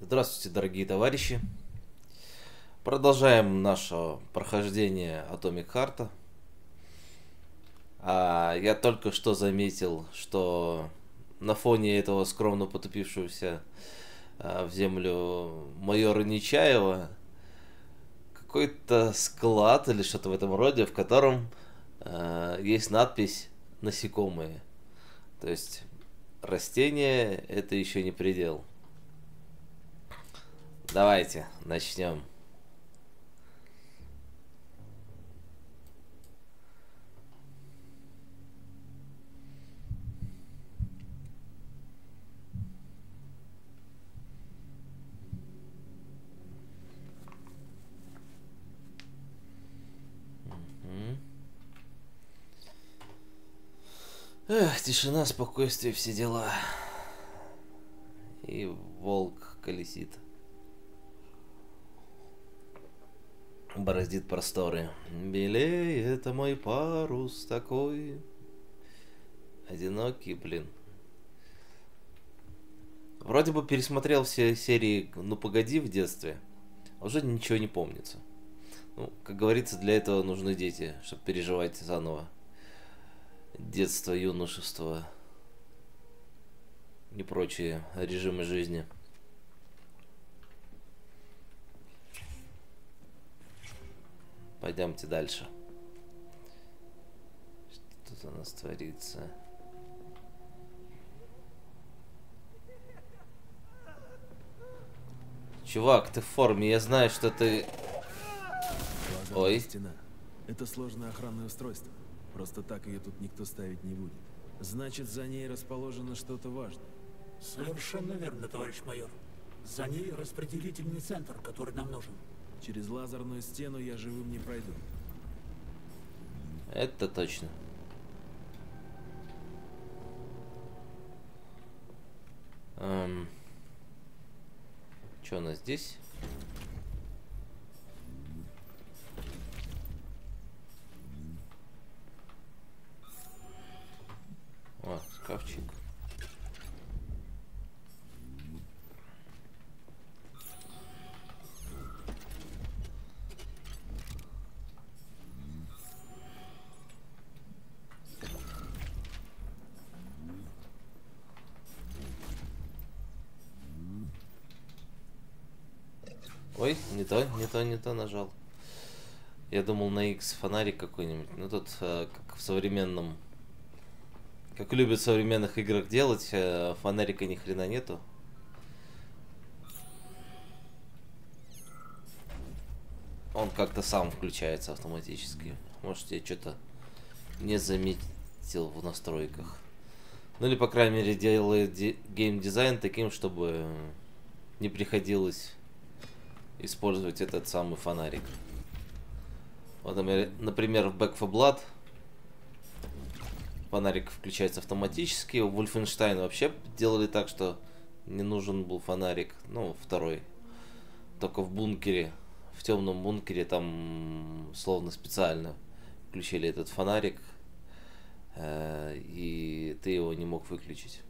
Здравствуйте, дорогие товарищи. Продолжаем наше прохождение Atomic Heart. А, я только что заметил, что на фоне этого скромно потупившегося а, в землю майора Нечаева какой-то склад или что-то в этом роде, в котором а, есть надпись «Насекомые». То есть растения это еще не предел. Давайте начнем. Эх, тишина, спокойствие, все дела. И волк колесит. Бороздит просторы. Белее это мой парус такой. Одинокий, блин. Вроде бы пересмотрел все серии «Ну погоди» в детстве. А уже ничего не помнится. Ну, как говорится, для этого нужны дети, чтобы переживать заново детство, юношество и прочие режимы жизни. Пойдемте дальше. Что тут у нас творится? Чувак, ты в форме, я знаю, что ты... Ой. Стена. Это сложное охранное устройство. Просто так ее тут никто ставить не будет. Значит, за ней расположено что-то важное. Совершенно верно, товарищ майор. За ней распределительный центр, который нам нужен. Через лазерную стену я живым не пройду. Это точно. Эм... Что у нас здесь? О, шкафчик. Ой, не то, не то, не то нажал. Я думал на X фонарик какой-нибудь. Ну тут э, как в современном как любят в современных играх делать, э, фонарика ни хрена нету. Он как-то сам включается автоматически. Может, я что-то не заметил в настройках. Ну или, по крайней мере, делает геймдизайн таким, чтобы не приходилось использовать этот самый фонарик. Вот, например, в Back 4 Blood фонарик включается автоматически. У Wolfenstein вообще делали так, что не нужен был фонарик. Ну, второй. Только в бункере, в темном бункере там словно специально включили этот фонарик. Э, и ты его не мог выключить.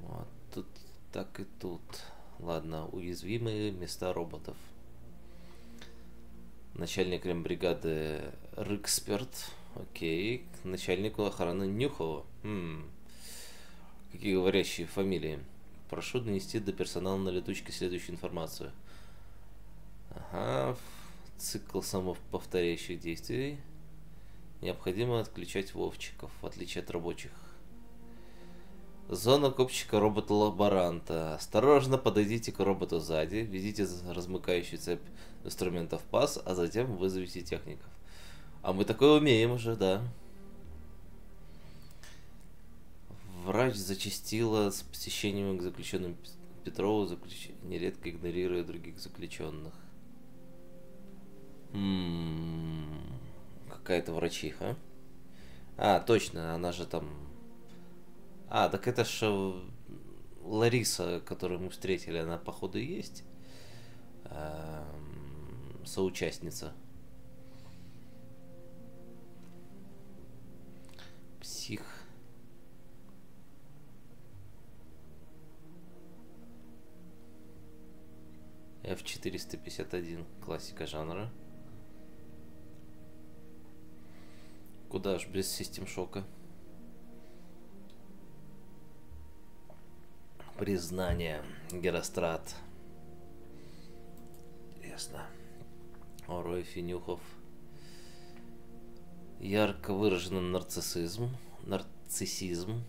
Вот тут так и тут. Ладно, уязвимые места роботов. Начальник рембригады Риксперт Окей. К начальнику охраны Нюхова. Хм. Какие говорящие фамилии. Прошу донести до персонала на летучке следующую информацию. Ага. Цикл самоповторяющих действий. Необходимо отключать вовчиков, в отличие от рабочих. Зона копчика робота-лаборанта. Осторожно подойдите к роботу сзади, введите размыкающую цепь инструментов пас, а затем вызовите техников. А мы такое умеем уже, да. Врач зачастила с посещением к заключенным Петрову, заключ... нередко игнорируя других заключенных. М-м-м, какая-то врачиха. А, точно, она же там... А, так это же Лариса, которую мы встретили, она походу есть. Эм, соучастница. псих. F451, классика жанра. Куда ж без систем шока? Признание. Герострат. Ясно. Орой Финюхов. Ярко выраженный нарциссизм. Нарциссизм.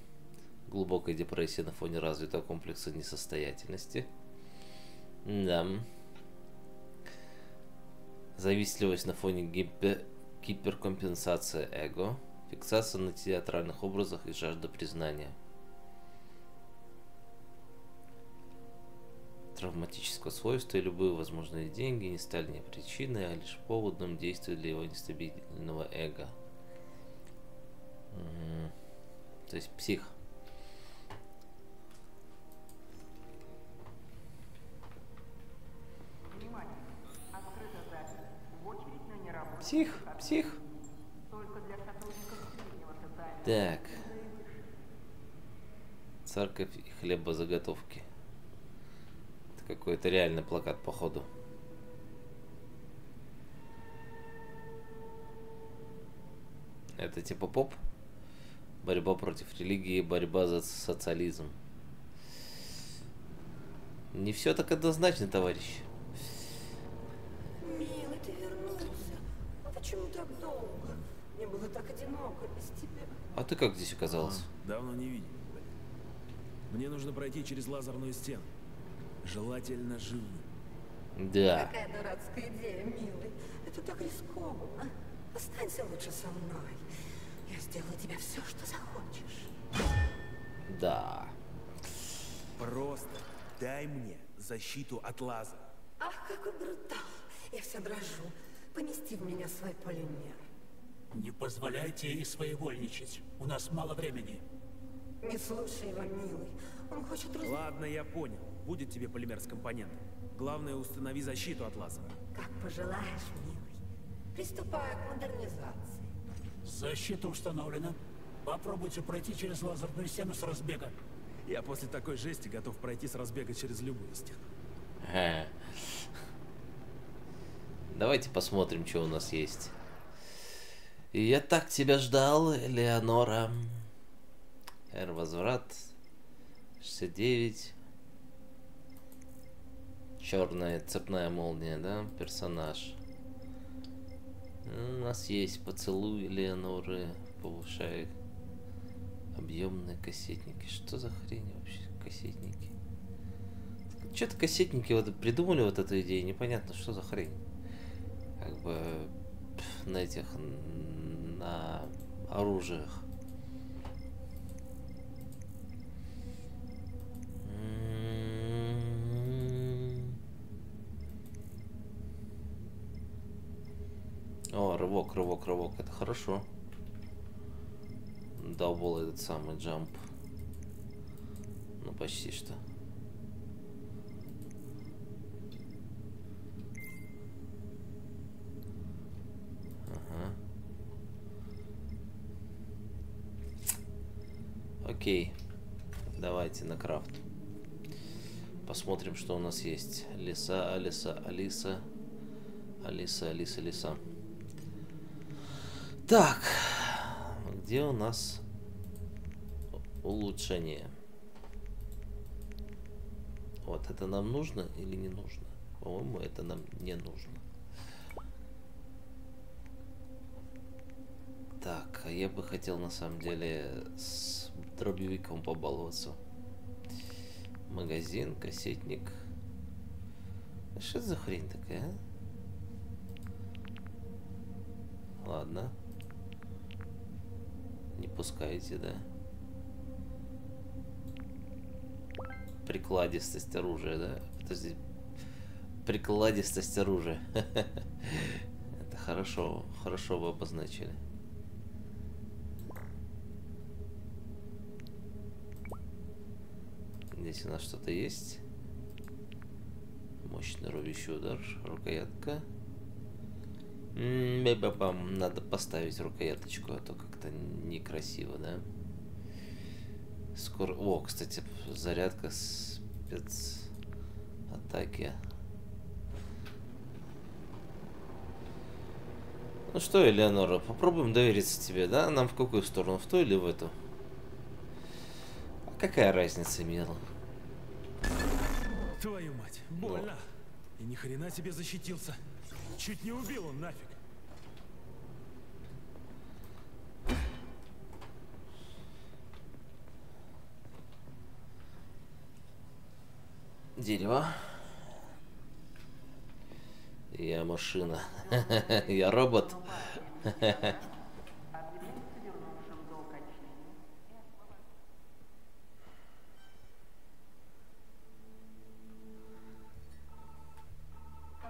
Глубокая депрессия на фоне развитого комплекса несостоятельности. Да. Завистливость на фоне гипер... гиперкомпенсации эго. Фиксация на театральных образах и жажда признания. Травматического свойства, и любые возможные деньги не стали не причиной, а лишь поводом действия для его нестабильного эго. Угу. То есть псих. Псих, псих. Так. Церковь и хлебозаготовки. Какой-то реальный плакат, походу. Это типа поп? Борьба против религии, борьба за социализм. Не все так однозначно, товарищ. Милый, ты вернулся. А почему так долго? Мне было так одиноко без тебя. А ты как здесь оказалась? А, давно не видел. Мне нужно пройти через лазерную стену. Желательно живым. Да. Какая дурацкая идея, милый. Это так рискованно. Останься лучше со мной. Я сделаю тебе все, что захочешь. Да. Просто дай мне защиту от лаза. Ах, какой брутал. Я вся дрожу. Помести в меня свой полимер. Не позволяйте ей своевольничать. У нас мало времени. Не слушай его, милый. Он хочет. Ладно, я понял. Будет тебе полимер с компонентом. Главное, установи защиту от лазера. Как пожелаешь, милый. Приступаю к модернизации. Защита установлена. Попробуйте пройти через лазерную стену с разбега. Я после такой жести готов пройти с разбега через любую стену. Давайте посмотрим, что у нас есть. Я так тебя ждал, Леонора. Р возврат. 69. Черная цепная молния, да? Персонаж. У нас есть поцелуй Леоноры, повышая объемные кассетники. Что за хрень вообще, кассетники? Что-то кассетники вот придумали вот эту идею, непонятно, что за хрень. Как бы на этих, на оружиях. Рывок, рывок, рывок. Это хорошо. Double этот самый jump. Ну, почти что. Ага. Окей. Давайте на крафт. Посмотрим, что у нас есть. Лиса, Алиса, Алиса. Алиса, Алиса, Лиса. Так, где у нас улучшение? Вот, это нам нужно или не нужно? По-моему, это нам не нужно. Так, а я бы хотел на самом деле с дробовиком побаловаться. Магазин, кассетник. Что за хрень такая, а? Ладно не пускаете, да? Прикладистость оружия, да? Подожди. Прикладистость оружия. Это хорошо, хорошо вы обозначили. Здесь у нас что-то есть. Мощный рубящий удар, рукоятка. Надо поставить рукояточку, а то как-то некрасиво, да? Скоро... О, кстати, зарядка спецатаки. Ну что, Элеонора, попробуем довериться тебе, да? Нам в какую сторону, в ту или в эту? А какая разница, Мила? Твою мать, ну. больно. Но. И ни хрена тебе защитился. Чуть не убил он нафиг. Дерево. Я машина. Я робот. Как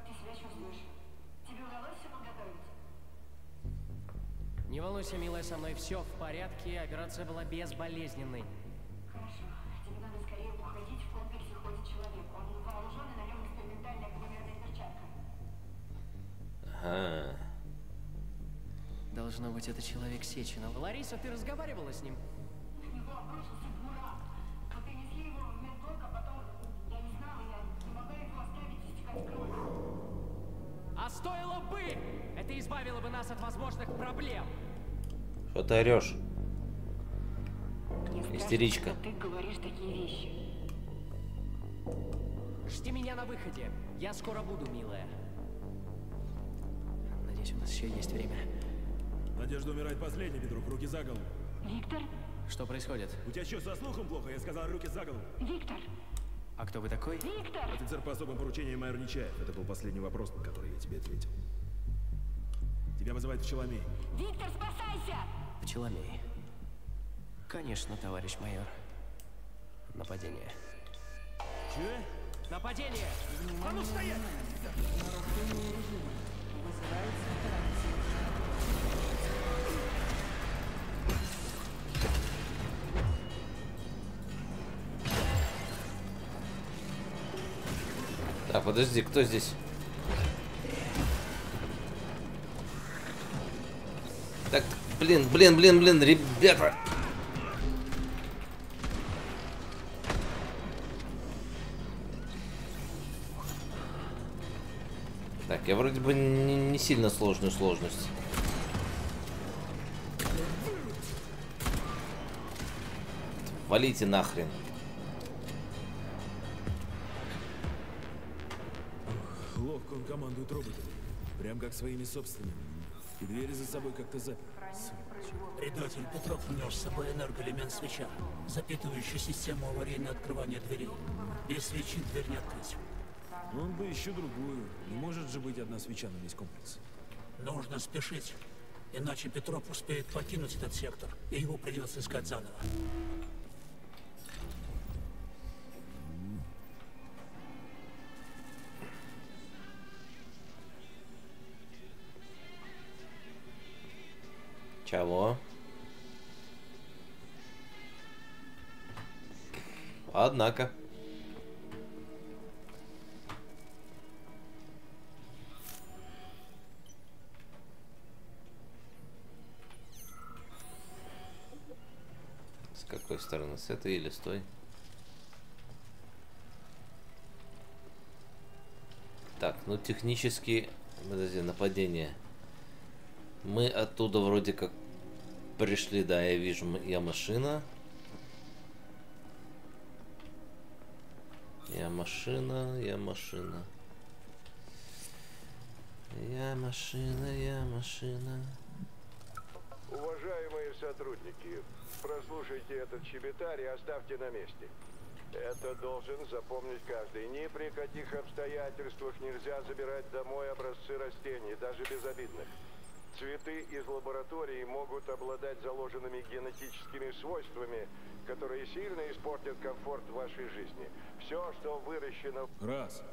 ты себя чувствуешь? Тебе удалось все подготовить? Не волнуйся, милая, со мной все в порядке, операция была безболезненной. Хорошо. Тебе надо скорее уходить. В комплексе ходит человек. Он вооружен и на нем экспериментальная полимерная перчатка. Ага. Должно быть, это человек Сеченова. Лариса, ты разговаривала с ним? А потом... Я не знала, я не могла его оставить истекать кровью. А стоило бы! Это избавило бы нас от возможных проблем. Что ты орешь? Мне страшно, Истеричка. что ты говоришь такие вещи. Жди меня на выходе. Я скоро буду, милая. У нас еще есть время. Надежда умирает последней, Петрух, руки за голову. Виктор? Что происходит? У тебя что, со слухом плохо? Я сказал, руки за голову. Виктор! А кто вы такой? Виктор! Офицер по особым поручениям майор Нечаев. Это был последний вопрос, на который я тебе ответил. Тебя вызывает Пчеломей. Виктор, спасайся! Пчеломей. Конечно, товарищ майор. Нападение. Че? Нападение! А ну стоять! Так, подожди, кто здесь? Так, блин, блин, блин, блин, ребята! Сильно сложную сложность. Валите нахрен. Ловко он командует роботами. Прям как своими собственными. И двери за собой как-то запер. Предатель Петров унес с собой энергоэлемент свеча, запитывающий систему аварийного открывания дверей. Без свечи дверь не открыть. Он бы еще другую. Не может же быть одна свеча на весь комплекс. Нужно спешить, иначе Петров успеет покинуть этот сектор, и его придется искать заново. Чего? Однако. Какой стороны? С этой или с той? Так, ну технически... Подожди, нападение. Мы оттуда вроде как пришли, да, я вижу, я машина. Я машина, я машина. Я машина, я машина. Сотрудники, прослушайте этот щебетарь и оставьте на месте. Это должен запомнить каждый. Ни при каких обстоятельствах нельзя забирать домой образцы растений, даже безобидных. Цветы из лаборатории могут обладать заложенными генетическими свойствами, которые сильно испортят комфорт вашей жизни. Все, что выращено Раз.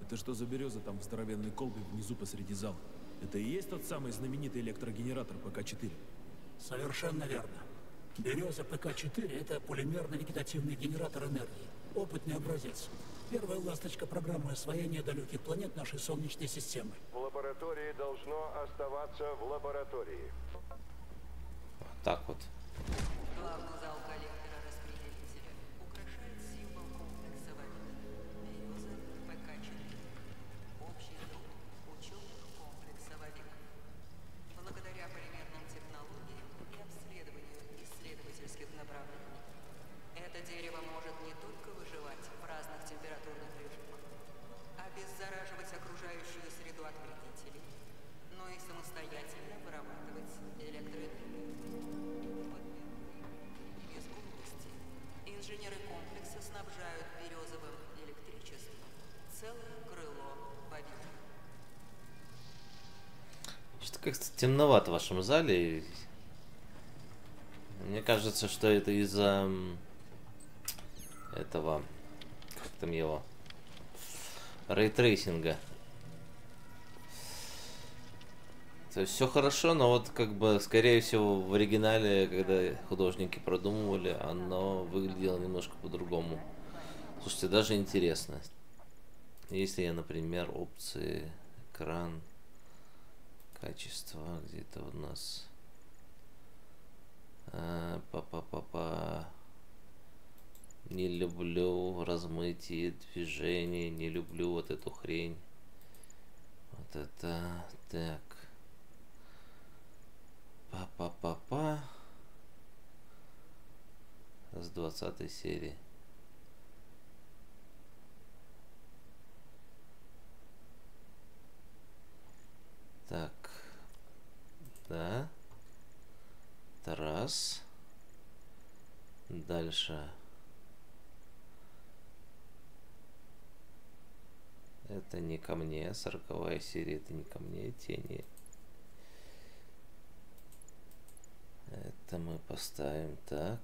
Это что за береза там в здоровенной колбе внизу посреди зала? Это и есть тот самый знаменитый электрогенератор ПК-4? Совершенно верно. Береза ПК-4 – это полимерно-вегетативный генератор энергии. Опытный образец. Первая ласточка программы освоения далеких планет нашей Солнечной системы. в лаборатории должно оставаться в лаборатории. Так вот. Главный Темновато в вашем зале. Мне кажется, что это из-за этого, как там его, рейтрейсинга. То есть все хорошо, но вот как бы, скорее всего, в оригинале, когда художники продумывали, оно выглядело немножко по-другому. Слушайте, даже интересно. Если я, например, опции, экран, качество, где-то у нас... А, Па-па-па-па. Не люблю размытие движений, не люблю вот эту хрень. Вот это так. Па-па-па-па. С 20 серии. Так. Да. Это раз. Дальше. Это не ко мне. Сороковая серия это не ко мне. Тени. Это мы поставим так.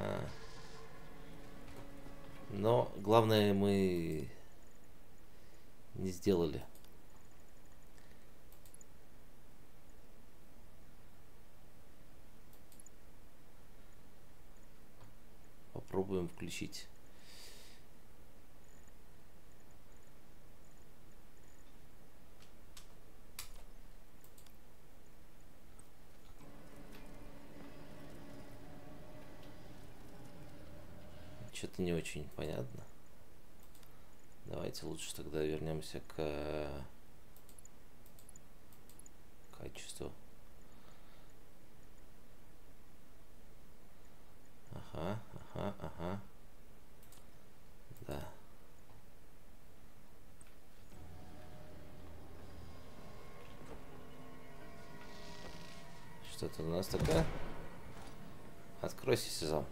Ага. Но главное мы не сделали. Попробуем включить. Что-то не очень понятно. Давайте лучше тогда вернемся к качеству. Ага, ага, ага. Да. Что-то у нас такое. Откройся, сезон.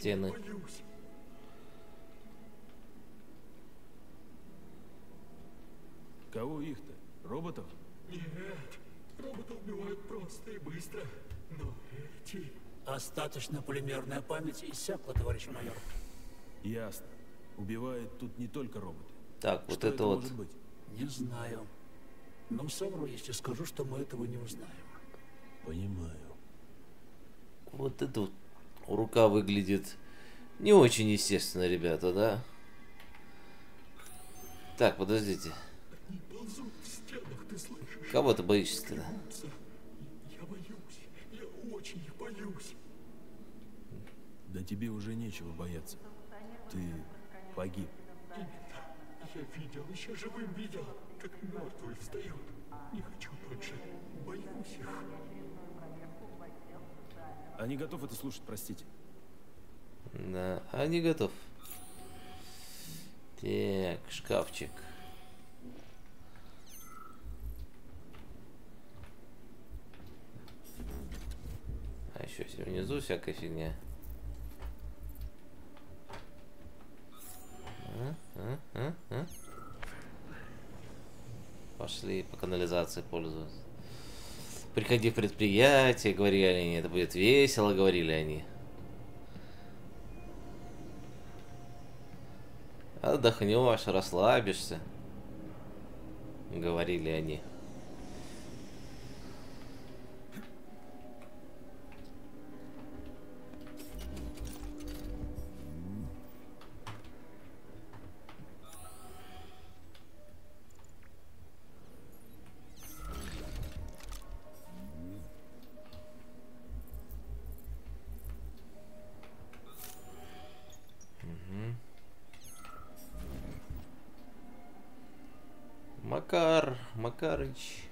Стены. Кого их-то? Роботов? Нет, роботы убивают просто и быстро. Но эти... Остаточная полимерная память иссякла, товарищ майор. Ясно. Убивают тут не только роботы. так, вот Что это, вот. может быть? Не знаю. Но совру, если скажу, что мы этого не узнаем. Понимаю. Вот эта вот рука выглядит не очень естественно, ребята, да? Так, подождите. Они ползут в стенах, ты слышишь? Кого ты боишься-то? да? Скребутся. Я боюсь. Я очень боюсь. Да тебе уже нечего бояться. Ты погиб. Я видел, еще живым видел, как мертвый встает. Не хочу больше. Боюсь их. А не готов это слушать, простите. Да, а не готов. Так, шкафчик. А еще внизу всякая фигня. А, а, а, а. Пошли по канализации пользоваться. Приходи в предприятие, говорили они, это будет весело, говорили они. Отдохнешь, расслабишься, говорили они. Макарыч.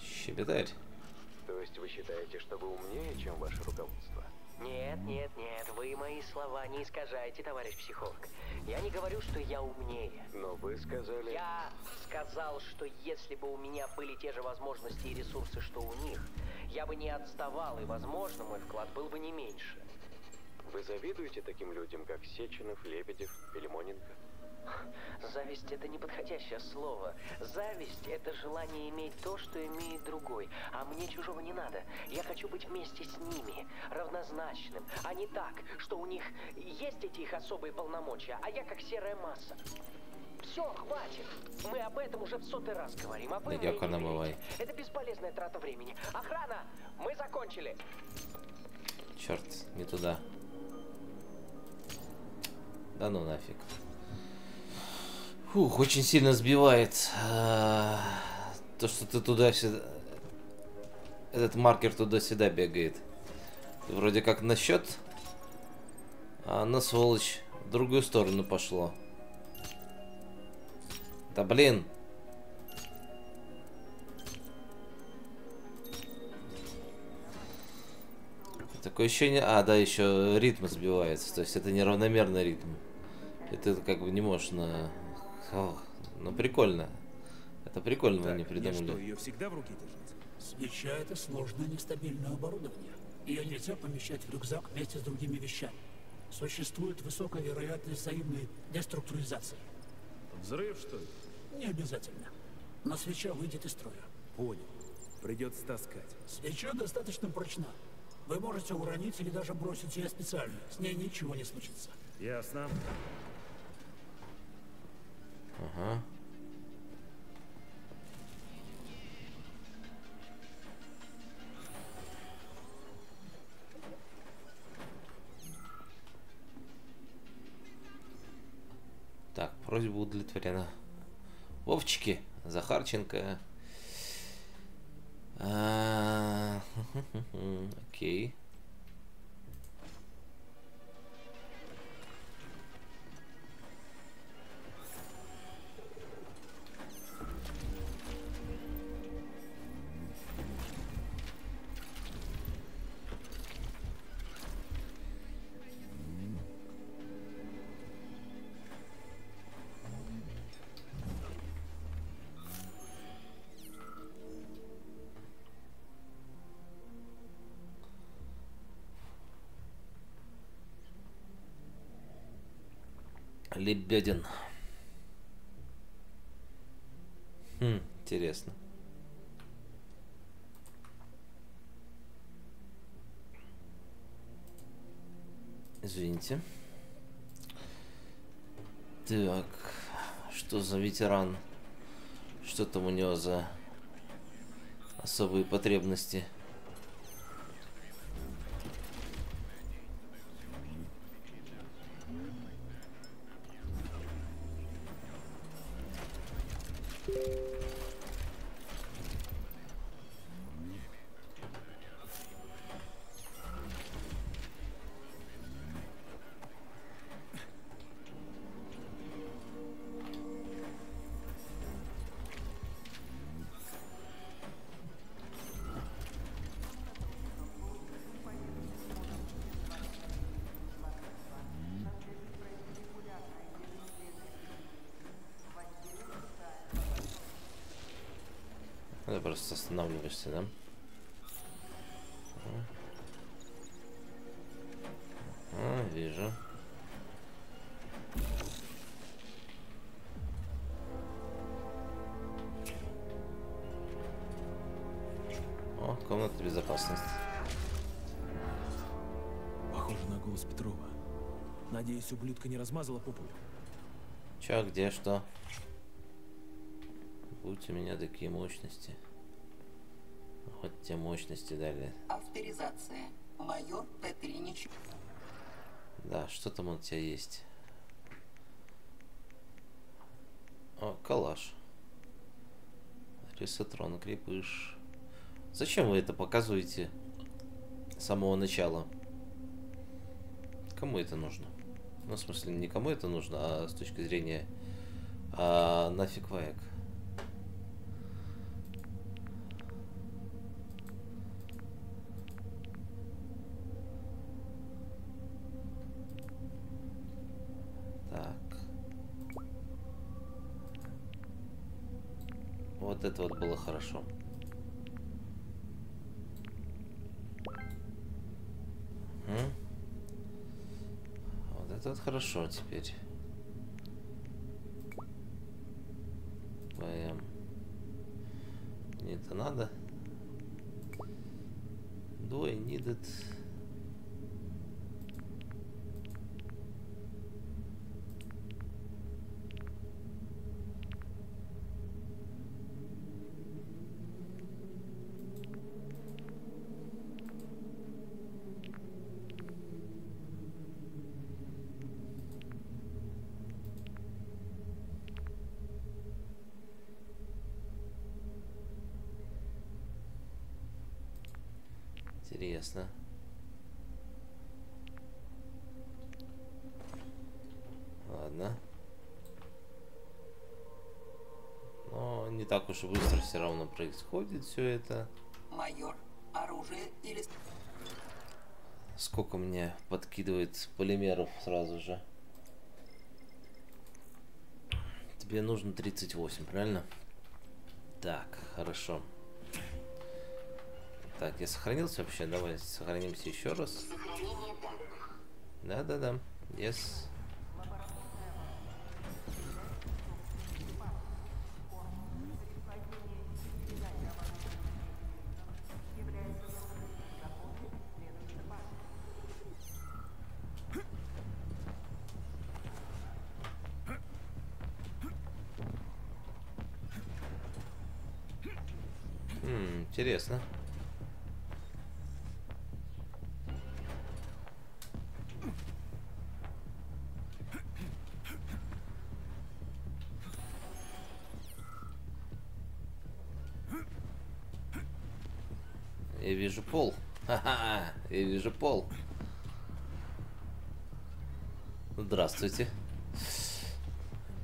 Щебетарь. То есть вы считаете, что вы умнее, чем ваше руководство? Нет, нет, нет, вы мои слова не искажайте, товарищ психолог. Я не говорю, что я умнее. Но вы сказали... Я сказал, что если бы у меня были те же возможности и ресурсы, что у них, я бы не отставал, и, возможно, мой вклад был бы не меньше. Вы завидуете таким людям, как Сеченов, Лебедев или Моненко? Зависть это неподходящее слово. Зависть это желание иметь то, что имеет другой. А мне чужого не надо. Я хочу быть вместе с ними, равнозначным, а не так, что у них есть эти их особые полномочия, а я как серая масса. Все, хватит. Мы об этом уже в сотый раз говорим. А вы Да мне дяка не намывай. верите. Это бесполезная трата времени. Охрана! Мы закончили. Черт, не туда. Да ну нафиг. Фух, очень сильно сбивает а, то, что ты туда-сюда... Этот маркер туда-сюда бегает. Вроде как на счет, а на сволочь в другую сторону пошло. Да блин. Такое ощущение... А, да, еще ритм сбивается. То есть это неравномерный ритм. И ты как бы не можешь на... Ох, ну прикольно. Это прикольно они Мне что, придумали. ее всегда в руке держать? Свеча — это сложное нестабильное оборудование. Ее нельзя помещать в рюкзак вместе с другими вещами. Существует высокая вероятность взаимной деструктуризации. Взрыв, что ли? Не обязательно. Но свеча выйдет из строя. Понял. Придется таскать. Свеча достаточно прочна. Вы можете уронить или даже бросить ее специально. С ней ничего не случится. Ясно. Ага. Так, просьба удовлетворена. Вовчики, Захарченко. А, Окей. Лебедин. Хм, интересно. Извините. Так, что за ветеран? Что там у него за особые потребности? Надеюсь, ублюдка не размазала по. Чё, где, что? Будь у меня такие мощности. Вот те мощности дали. Авторизация. Майор Петринич. Да, что там у тебя есть? О, калаш. Ресетрон, крепыш. Зачем вы это показываете с самого начала? Кому это нужно? Ну, в смысле, не кому это нужно, а с точки зрения... А, нафиг ваек. Хорошо теперь. ПМ. Мне это надо. Do I need it? Интересно. Ладно. Но не так уж и быстро все равно происходит все это. Майор. Оружие или... Сколько мне подкидывает полимеров сразу же? Тебе нужно 38, правильно? Так, хорошо. Так, я сохранился вообще? Давай сохранимся еще раз. Да-да-да. Yes. М, Интересно. Я вижу пол. Ха-ха, я вижу пол. Здравствуйте.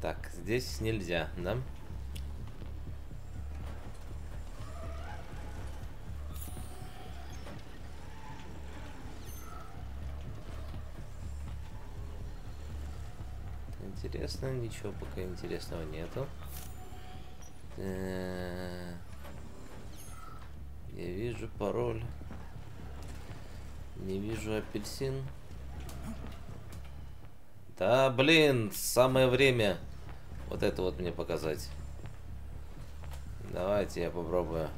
Так, здесь нельзя, да? Интересно, ничего пока интересного нету. Э, Я вижу пароль. Не вижу апельсин. Да, блин, самое время вот это вот мне показать. Давайте я попробую.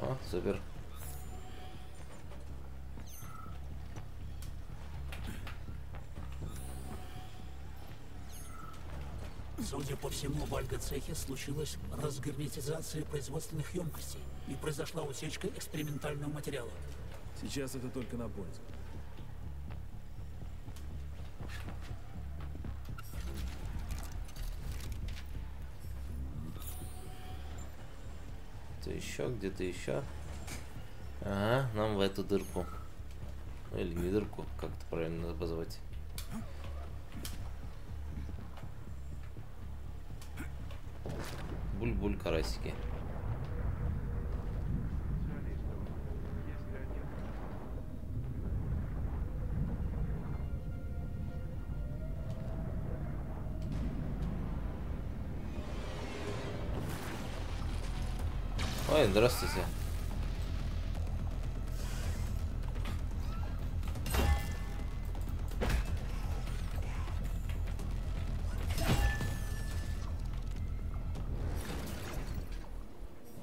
О, супер. Судя по всему, в Альга-цехе случилась разгерметизация производственных емкостей и произошла утечка экспериментального материала. Сейчас это только на пользу. Где-то еще, где-то еще. Ага, нам в эту дырку. Ну или не дырку, как это правильно обозвать. Буль-буль карасики. Ой, здравствуйте.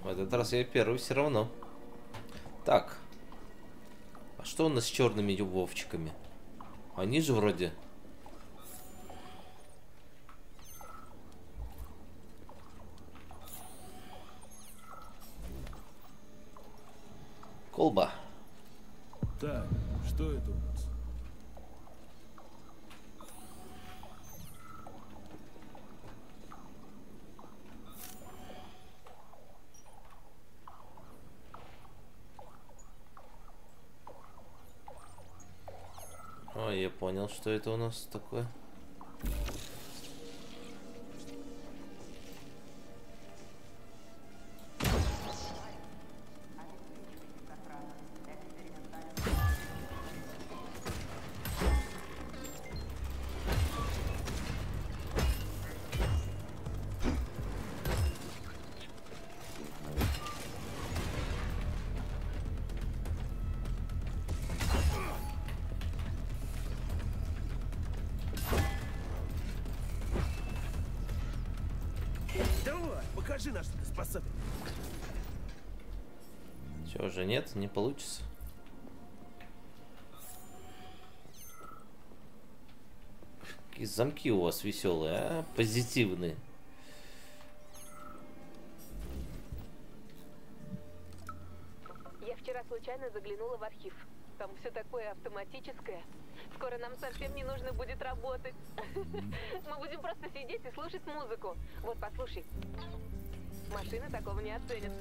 В этот раз я первый все равно. Так. А что у нас с черными вовчиками? Они же вроде... Колба. Так, что это у нас? О, я понял, что это у нас такое. Нет, не получится. Какие замки у вас веселые, а? Позитивные. Я вчера случайно заглянула в архив. Там все такое автоматическое. Скоро нам совсем не нужно будет работать. Мы будем просто сидеть и слушать музыку. Вот, послушай. Машины такого не оценят.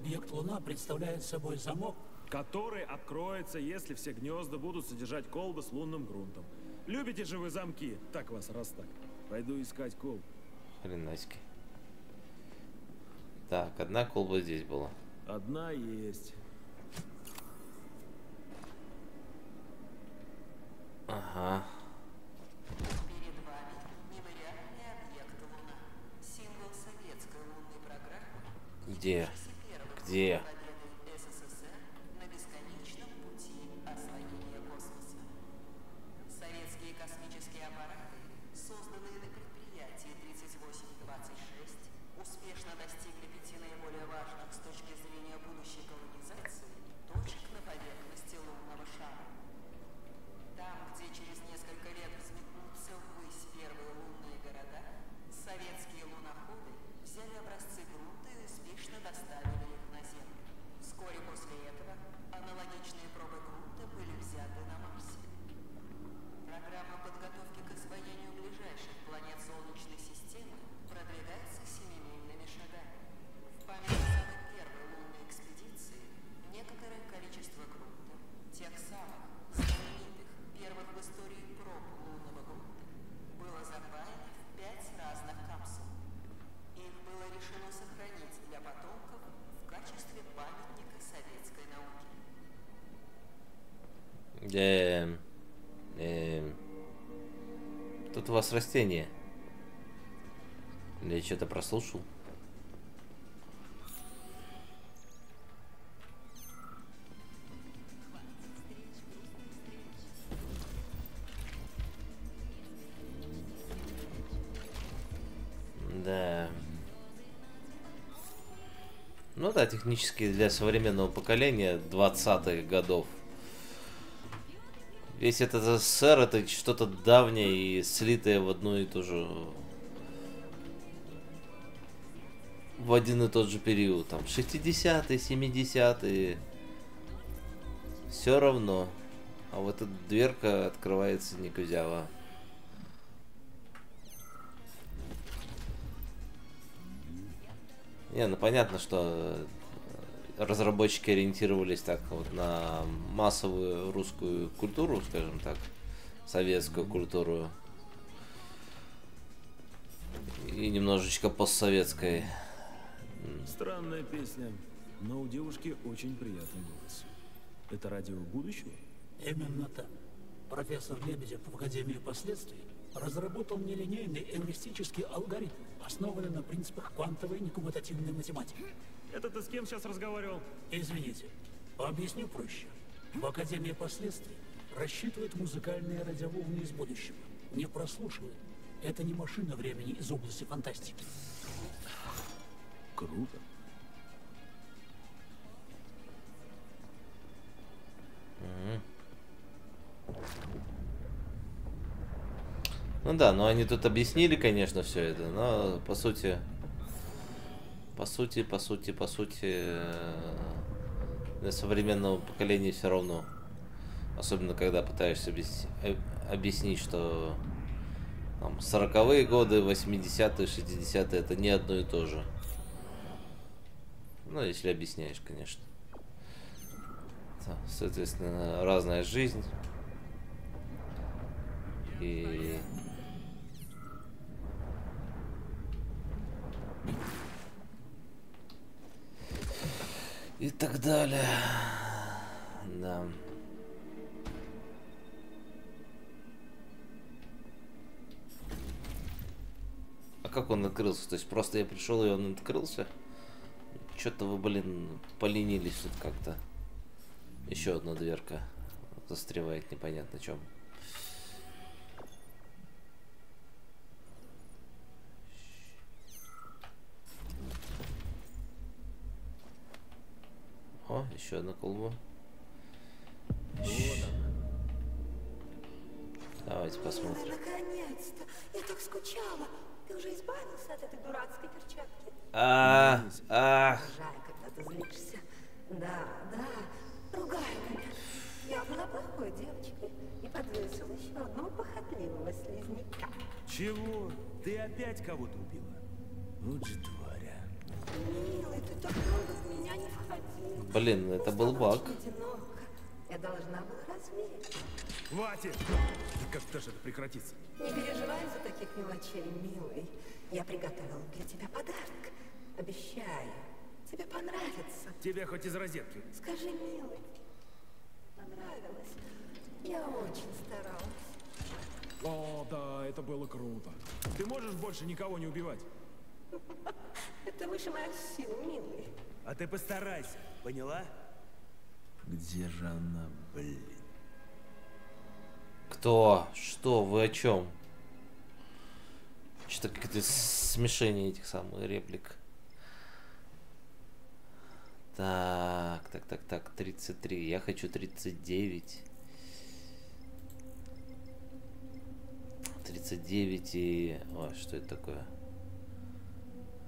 Объект Луна представляет собой замок, Который откроется, если все гнезда будут содержать колбы с лунным грунтом. Любите же вы замки? Так вас раз так. Пойду искать колб. Хренаськи. Так, одна колба здесь была. Одна есть. Ага. Перед вами невероятный объект Луна. Символ советской лунной программы. Где? Первый Где? победы Растение. Или я что-то прослушал? Да. Ну да, технически для современного поколения 20-х годов. Весь этот СССР это что-то давнее и слитое в одну и ту же... В один и тот же период. Там 60-е, 70-е. Все равно. А вот эта дверка открывается не кузява. Не, ну понятно, что разработчики ориентировались так вот на массовую русскую культуру, скажем так, советскую культуру и немножечко постсоветской. Странная песня, но у девушки очень приятный голос. Это радио будущего? Именно так. Профессор Лебедев в Академии последствий разработал нелинейный эвристический алгоритм, основанный на принципах квантовой некоммутативной математики. Это ты с кем сейчас разговаривал? Извините, объясню проще. В Академии последствий Рассчитывает музыкальные радиоволны из будущего. Не прослушивает. Это не машина времени из области фантастики. Круто. Ну да, но они тут объяснили, конечно, все это, но по сути, по сути, по сути, по сути, э, для современного поколения все равно. Особенно когда пытаешься э, объяснить, что там, 40-е годы, 80-е, 60-е это не одно и то же. Ну, если объясняешь, конечно. Соответственно, разная жизнь. И... И так далее. Да. А как он открылся? То есть просто я пришел и он открылся? Что-то вы, блин, поленились тут как-то. Еще одна дверка застревает непонятно чем. О, еще одна колба. Давайте посмотрим. Наконец-то! Я так скучала. Ты уже избавился от этой дурацкой перчатки? А, ах, Жаль, когда ты злишься. Да, да. Ругаю меня. Я была плохой девочкой и подвесила еще одного похотливого слизняка. Чего? Ты опять кого-то убила? Вот же тваря. Блин, это был баг. Я должна была развеяться. Хватит! Когда же это прекратится? Не переживай за таких мелочей, милый. Я приготовила для тебя подарок. Обещаю, тебе понравится. Тебе хоть из розетки. Скажи, милый, понравилось? Я очень старалась. О, да, это было круто. Ты можешь больше никого не убивать? Это выше моих сил, милый. А ты постарайся, поняла? Где же она, блин? Кто? Что? Вы о чем? Что-то какое-то смешение этих самых реплик. Так, так, так, так, 33. Я хочу 39. 39 и... Ой, что это такое?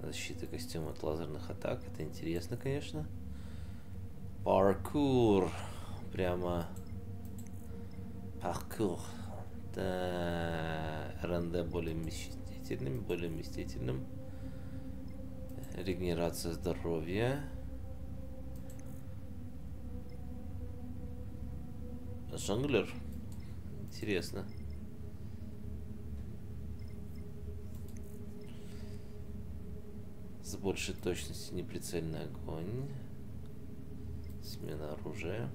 Защита костюма от лазерных атак. Это интересно, конечно. Паркур. Прямо... Паркур. Да, РНД более вместительным, более вместительным. Регенерация здоровья. Жонглер. Интересно. С большей точностью неприцельный огонь. Смена оружия.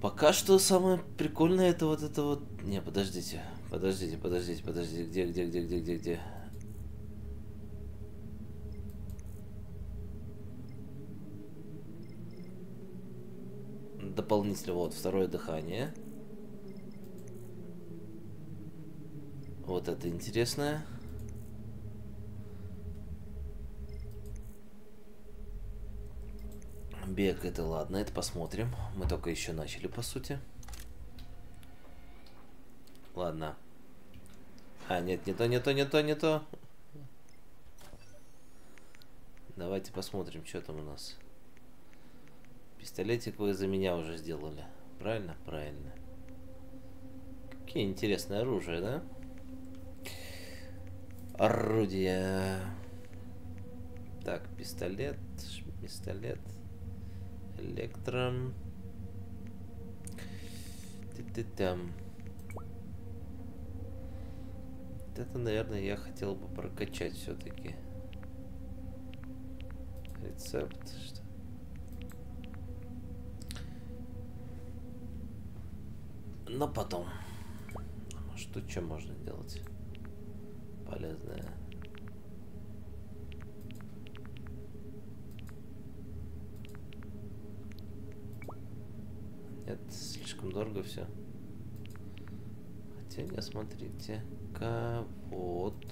Пока что самое прикольное это вот это вот... Не, подождите. Подождите, подождите, подождите. Где, где, где, где, где, где? Дополнительно вот второе дыхание. Вот это интересное. Бег это ладно, это посмотрим. Мы только еще начали, по сути. Ладно. А, нет, не то, не то, не то, не то. Давайте посмотрим, что там у нас. Пистолетик вы за меня уже сделали. Правильно? Правильно. Какие интересные оружия, да? Орудия. Так, пистолет, пистолет. Электром. Ты-ты там. Это, наверное, я хотел бы прокачать все-таки. Рецепт. Что? Но потом. Что что можно делать? полезное. Нет, слишком дорого все. Хотя, смотрите-ка, вот.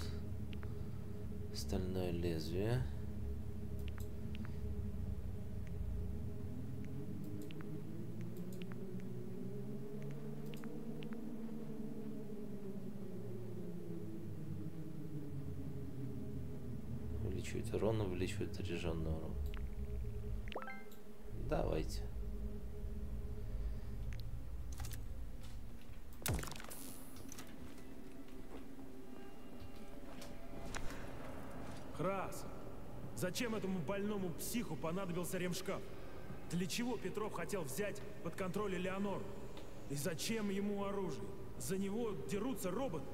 Стальное лезвие. Увеличивает урон, увеличивает заряженный урон. Давайте. Крас, зачем этому больному психу понадобился ремшкаф? Для чего Петров хотел взять под контроль Элеонору? И зачем ему оружие? За него дерутся роботы.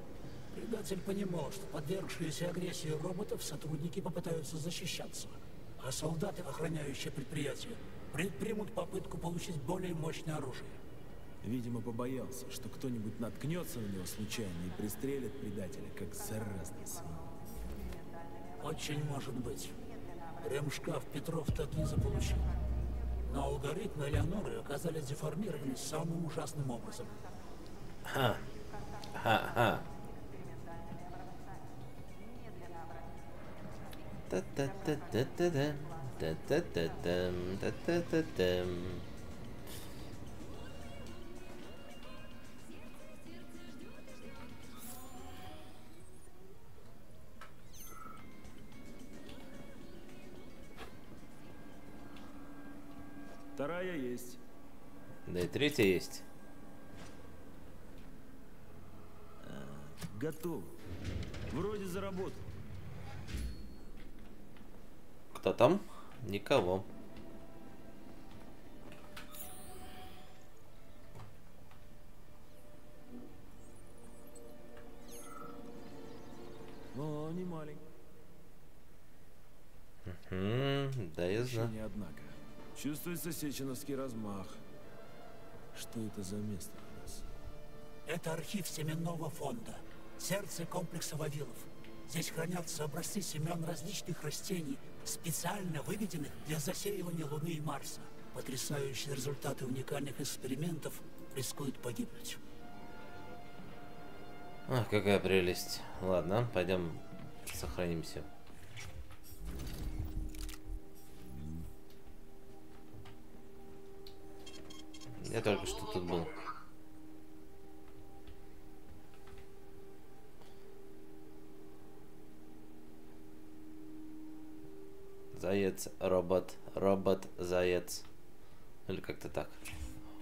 Предатель понимал, что подвергшиеся агрессии роботов сотрудники попытаются защищаться, а солдаты, охраняющие предприятие, предпримут попытку получить более мощное оружие. Видимо, побоялся, что кто-нибудь наткнется на него случайно и пристрелит предателя, как заразный сын. Очень может быть. Ремшкаф Петров так и заполучил. Но алгоритмы Элеоноры оказались деформированы самым ужасным образом. Ха. Ха-ха. Вторая есть. Да и третья есть. Готов. Вроде заработал. Кто там? Никого. Но не маленький. Мгм, да, я знаю. Ощущение, однако. Чувствуется сеченовский размах. Что это за место у нас? Это архив семенного фонда, сердце комплекса Вавилов. Здесь хранятся образцы семян различных растений, специально выведенных для засеивания Луны и Марса. Потрясающие результаты уникальных экспериментов рискуют погибнуть. Ах, какая прелесть. Ладно, пойдем сохранимся. Я только что тут был. Заяц, робот, робот, заяц. Или как-то так.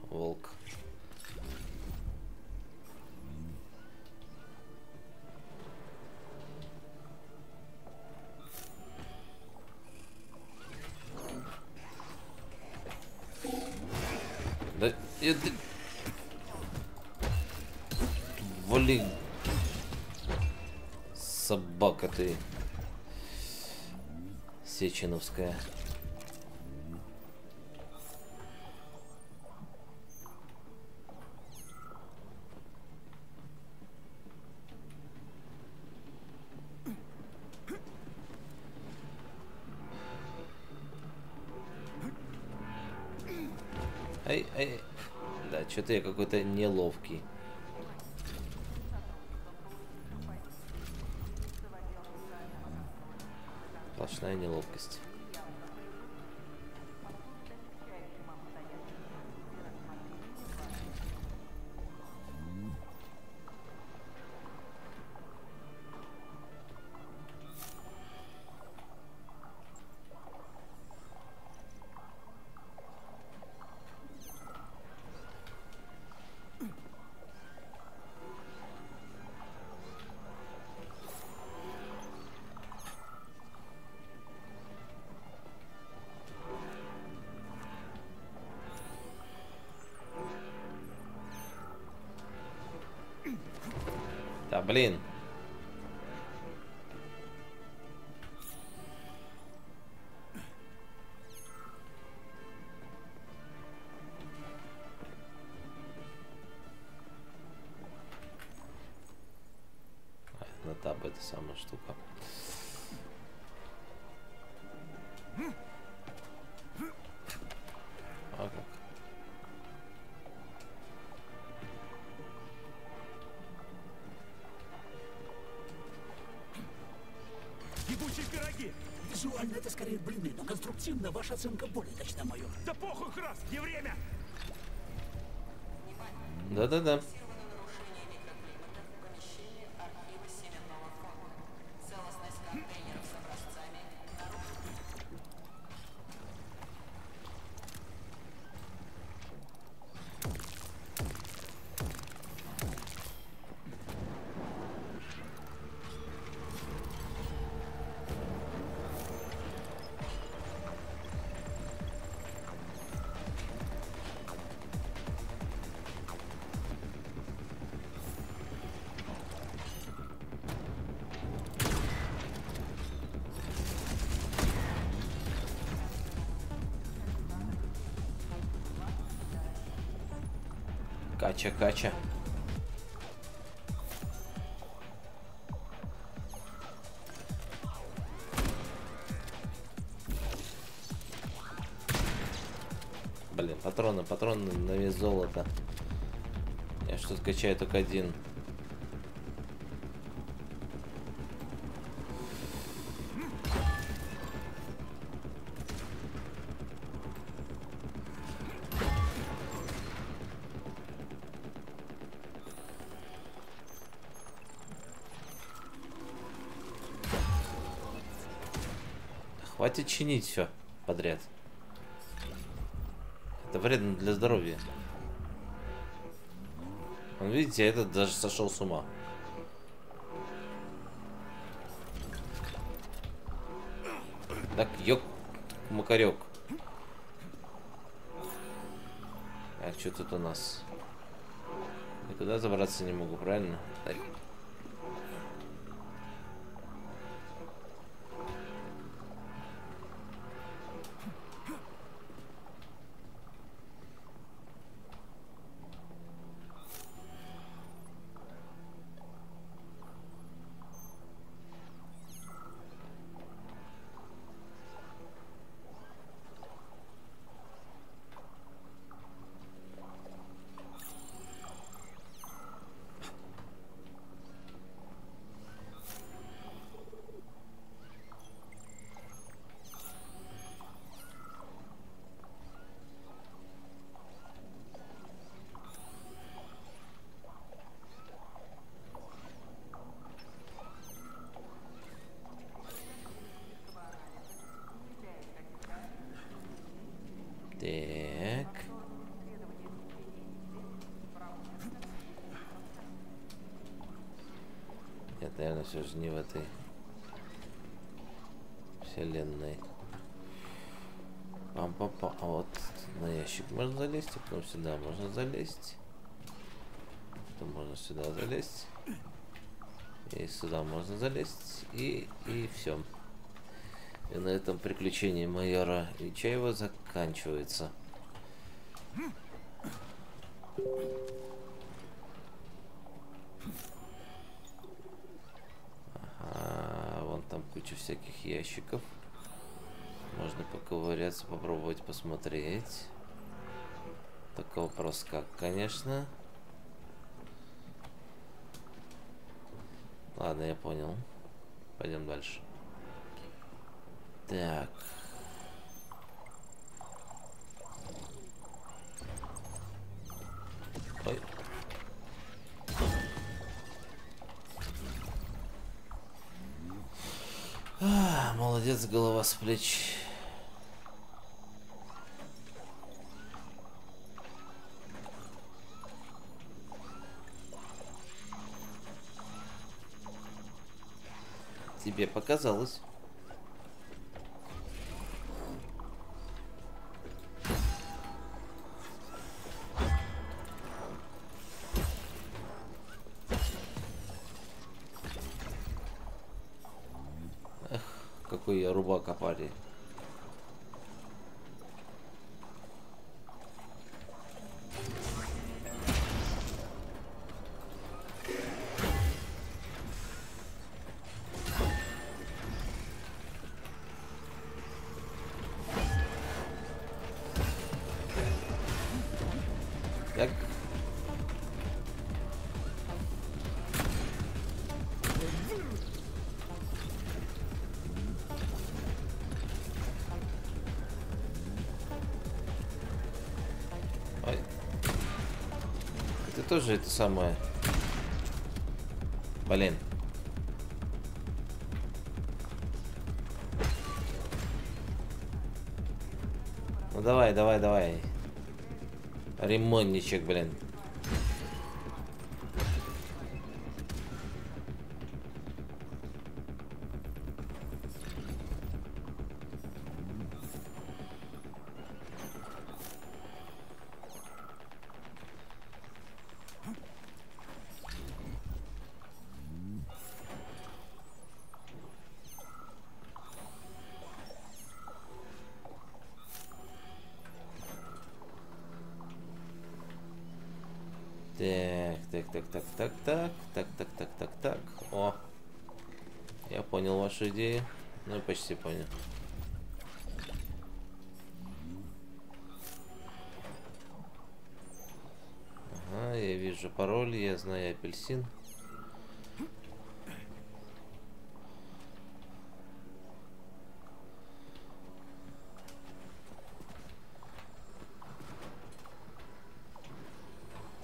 Волк. Да это... Сеченовская. Ай, ай. Да, что-то я какой-то неловкий. Сплошная неловкость. Да Да-да-да. нарушение Кача, кача. Блин, патроны, патроны на вес золота. Я что-то качаю только один. Чинить все подряд. Это вредно для здоровья. Вон, видите, этот даже сошел с ума. Так, ёк, макарек. Так, что тут у нас? Никуда забраться не могу, правильно? Так. Так. Нет, наверное, все же не в этой вселенной. пам пам пам А вот на ящик можно залезть, а потом сюда можно залезть. Потом можно сюда залезть. И сюда можно залезть. И, и все. И на этом приключение майора Ичаева заканчивается. Ага, вон там куча всяких ящиков. Можно поковыряться, попробовать посмотреть. Только вопрос как, конечно. Ладно, я понял. Пойдем дальше. Так. Ой. А, молодец, голова с плеч. Тебе показалось. Тоже это самое. Блин. Ну давай, давай, давай. Ремонтничек, блин. так, так, так, так, так, так, так, так. О, я понял вашу идею. Ну, почти понял. Ага, я вижу пароль, я знаю апельсин.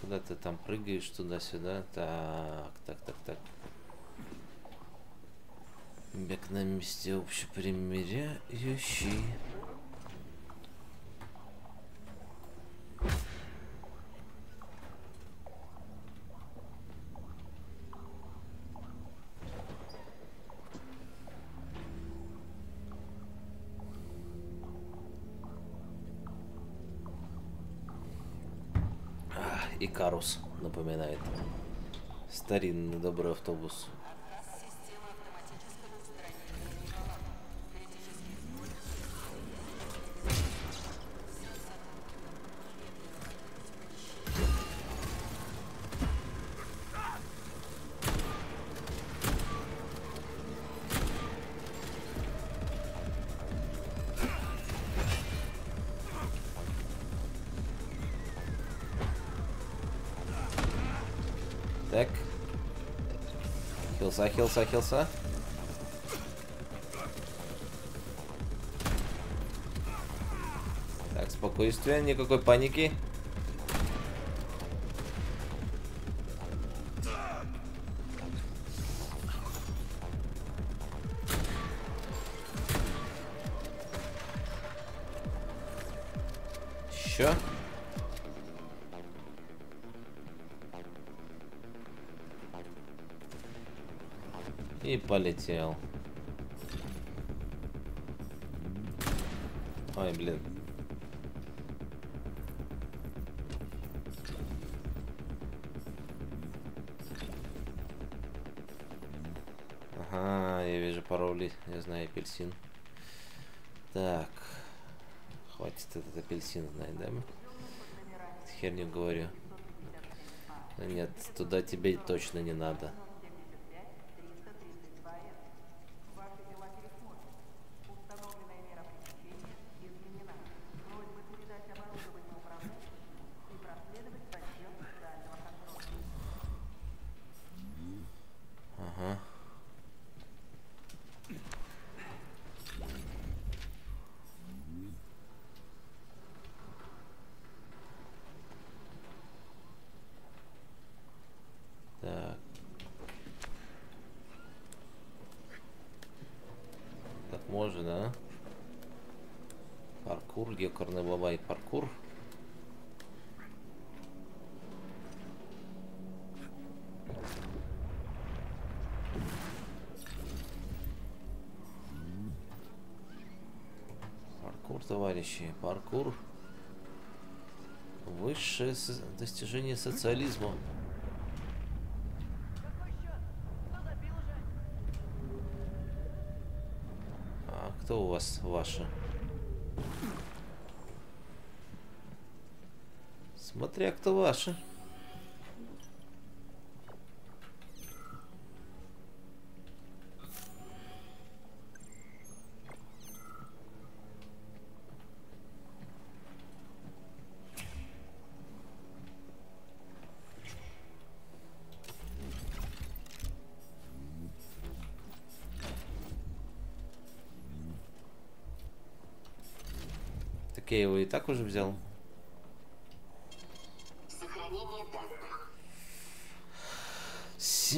Куда ты там прыгаешь туда-сюда? Так, так, так, так. Бег на месте общепримиряющий. Старинный добрый автобус. Хилса, хилса. Так, спокойствие, никакой паники. И полетел. Ой, блин. Ага, я вижу пароли, я знаю апельсин. Так. Хватит этот апельсин знать, да? Херню говорю. Нет, туда тебе точно не надо. Ага. Так. Так можно, да? Якорный бабай, паркур. Паркур, товарищи, паркур. Высшее со- достижение социализма. А кто у вас ваши? Смотря кто ваши. Так я его и так уже взял.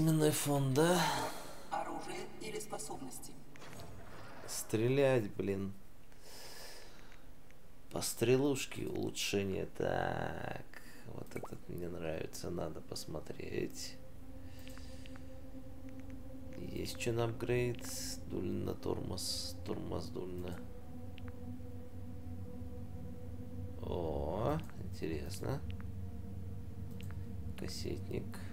Семенной фон, да? Оружие или способности? Стрелять, блин. По стрелушке улучшение. Так, вот этот мне нравится, надо посмотреть. Есть что на апгрейд. Дульна, тормоз, тормоз, дульна. О, интересно. Кассетник. Кассетник.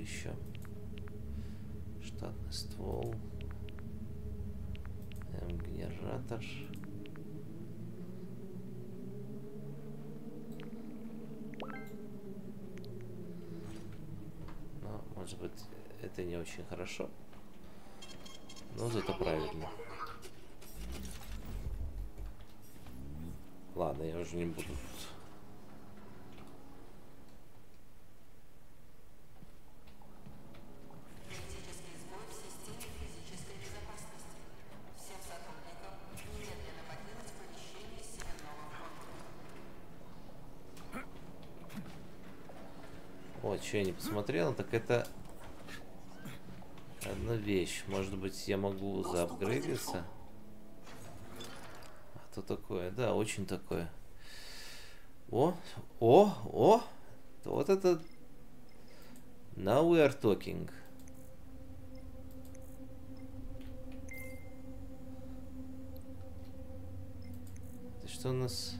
Еще. Штатный ствол. М-генератор. Но, может быть, это не очень хорошо. Но зато правильно. Ладно, я уже не буду тут. Критический сбой в системе физической безопасности. Всем сотрудникам немедленно покинуть помещение семенного фронта. Вот, что я не посмотрел, так это одна вещь. Может быть, я могу заапгрейдиться? А то такое, да, очень такое. О, о, о! Вот это... Now we are talking. Что у нас?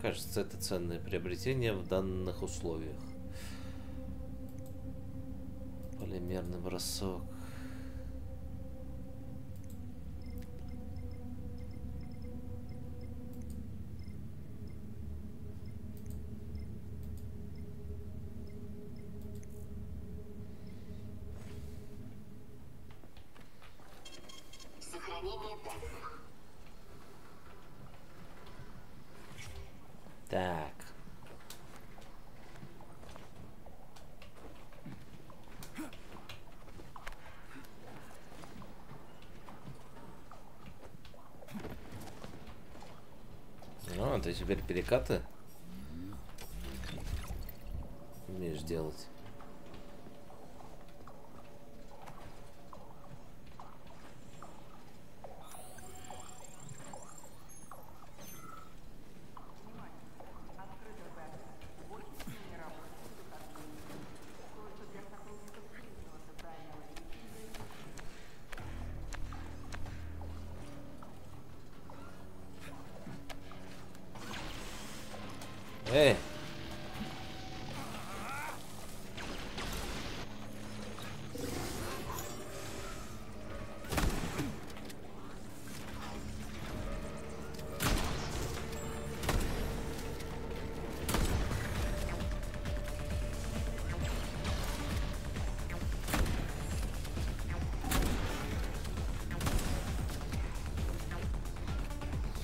Кажется, это ценное приобретение в данных условиях. Полимерный бросок. Сохранение данных. Так. Ну, ты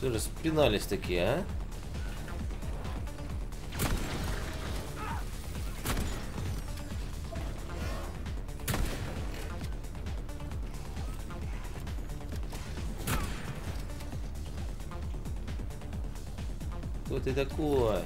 Что же спинались такие, а? Кто ты такой?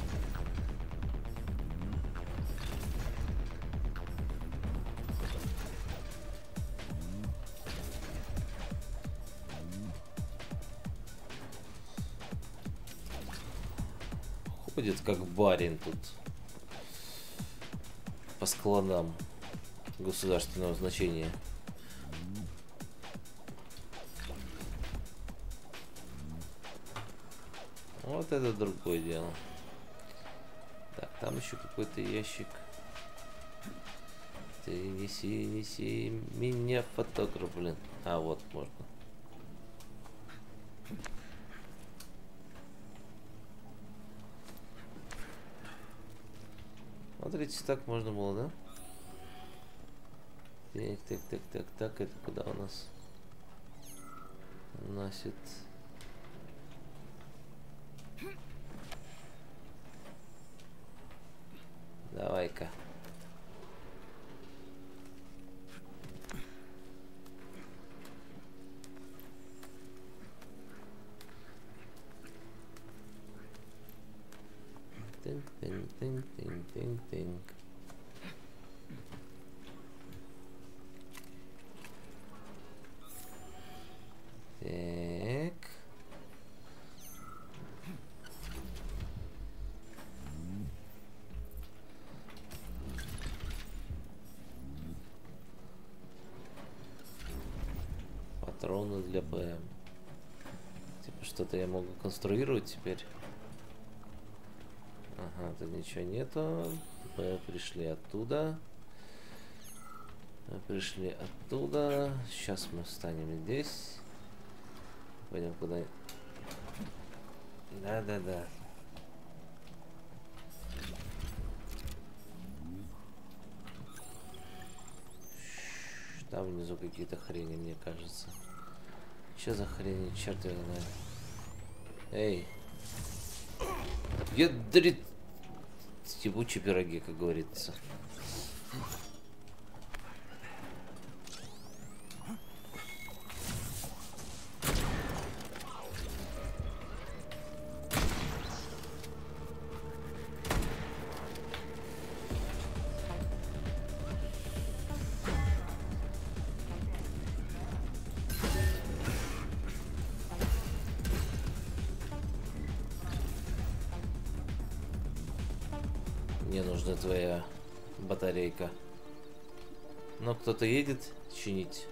Ходит как барин тут по складам государственного значения. Вот это другое дело. Так, там еще какой-то ящик. Ты неси, неси меня фотограф, блин. А, вот, можно. Смотрите, так можно было, да? Так, так, так, так, так, это куда у нас? Носит. Давай-ка. Тынк, тынк, тынк, тынк, тынк, тынк. Так. Патроны для ПМ. Типа что-то я могу конструировать теперь. Ага, тут ничего нету. Мы пришли оттуда. Мы пришли оттуда. Сейчас мы встанем здесь. Пойдем куда Да, да, да. Там внизу какие-то хрени, мне кажется. Что за хрени, черт его знает. Эй. Ядрит. Стебучие пироги, как говорится. Кто-то едет чинить.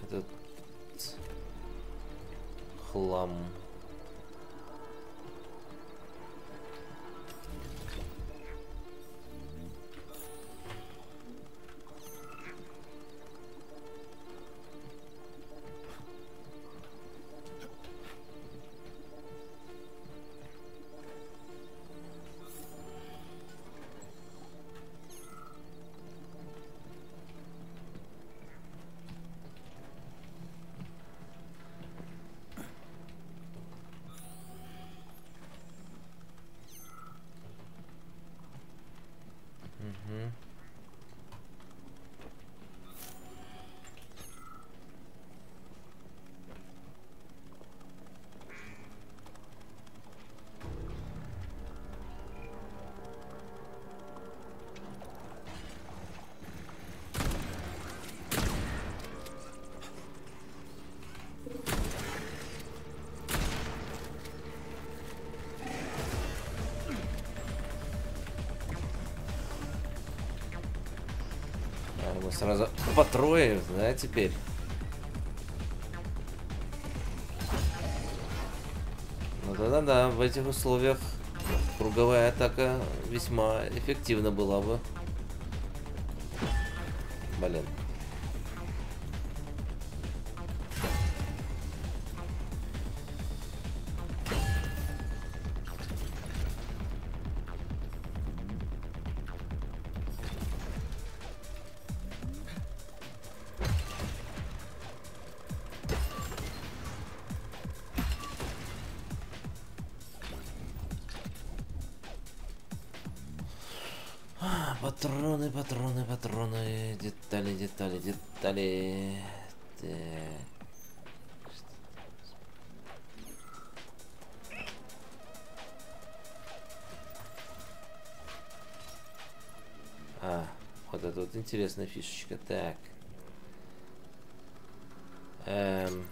Этот хлам. По трое, да, теперь. Ну да, да, да, в этих условиях круговая атака весьма эффективна была бы. Блин. Вот это вот интересная фишечка. Так. Эм.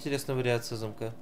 Интересная вариация замка.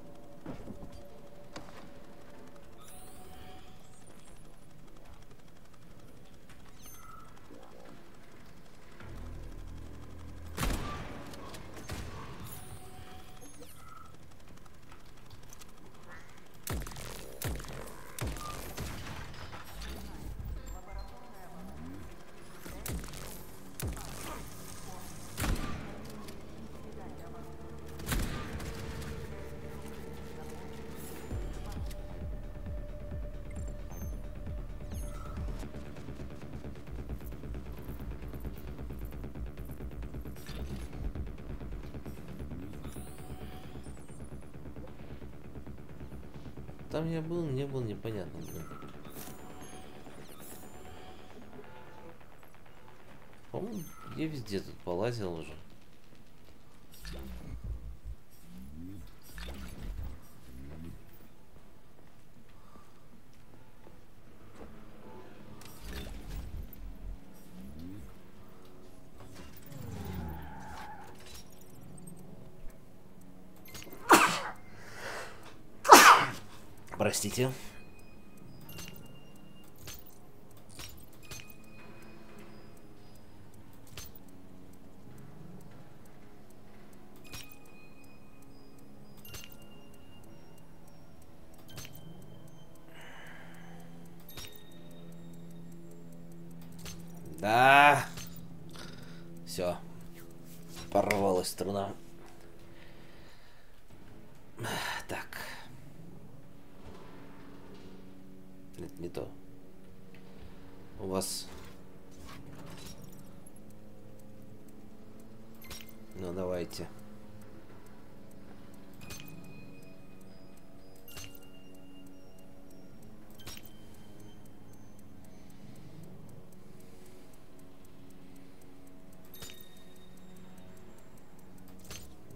Там я был, не был, непонятно, блин. По-моему, я везде тут полазил уже. 62.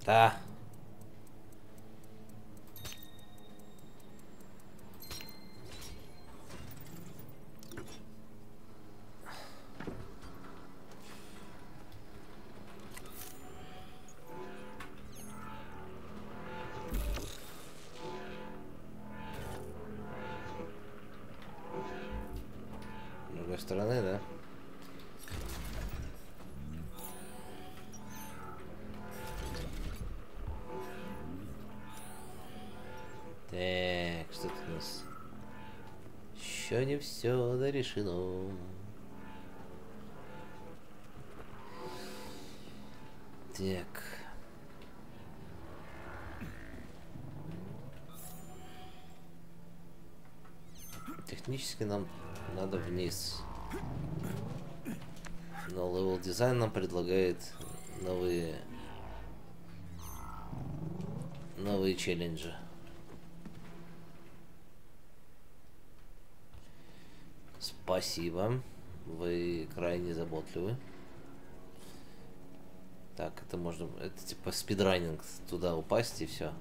Да. Все да решено. Так. Технически нам надо вниз. Но level design нам предлагает новые новые челленджи. Спасибо. Вы крайне заботливы. Так, это можно... Это типа спидранинг. Туда упасть и все.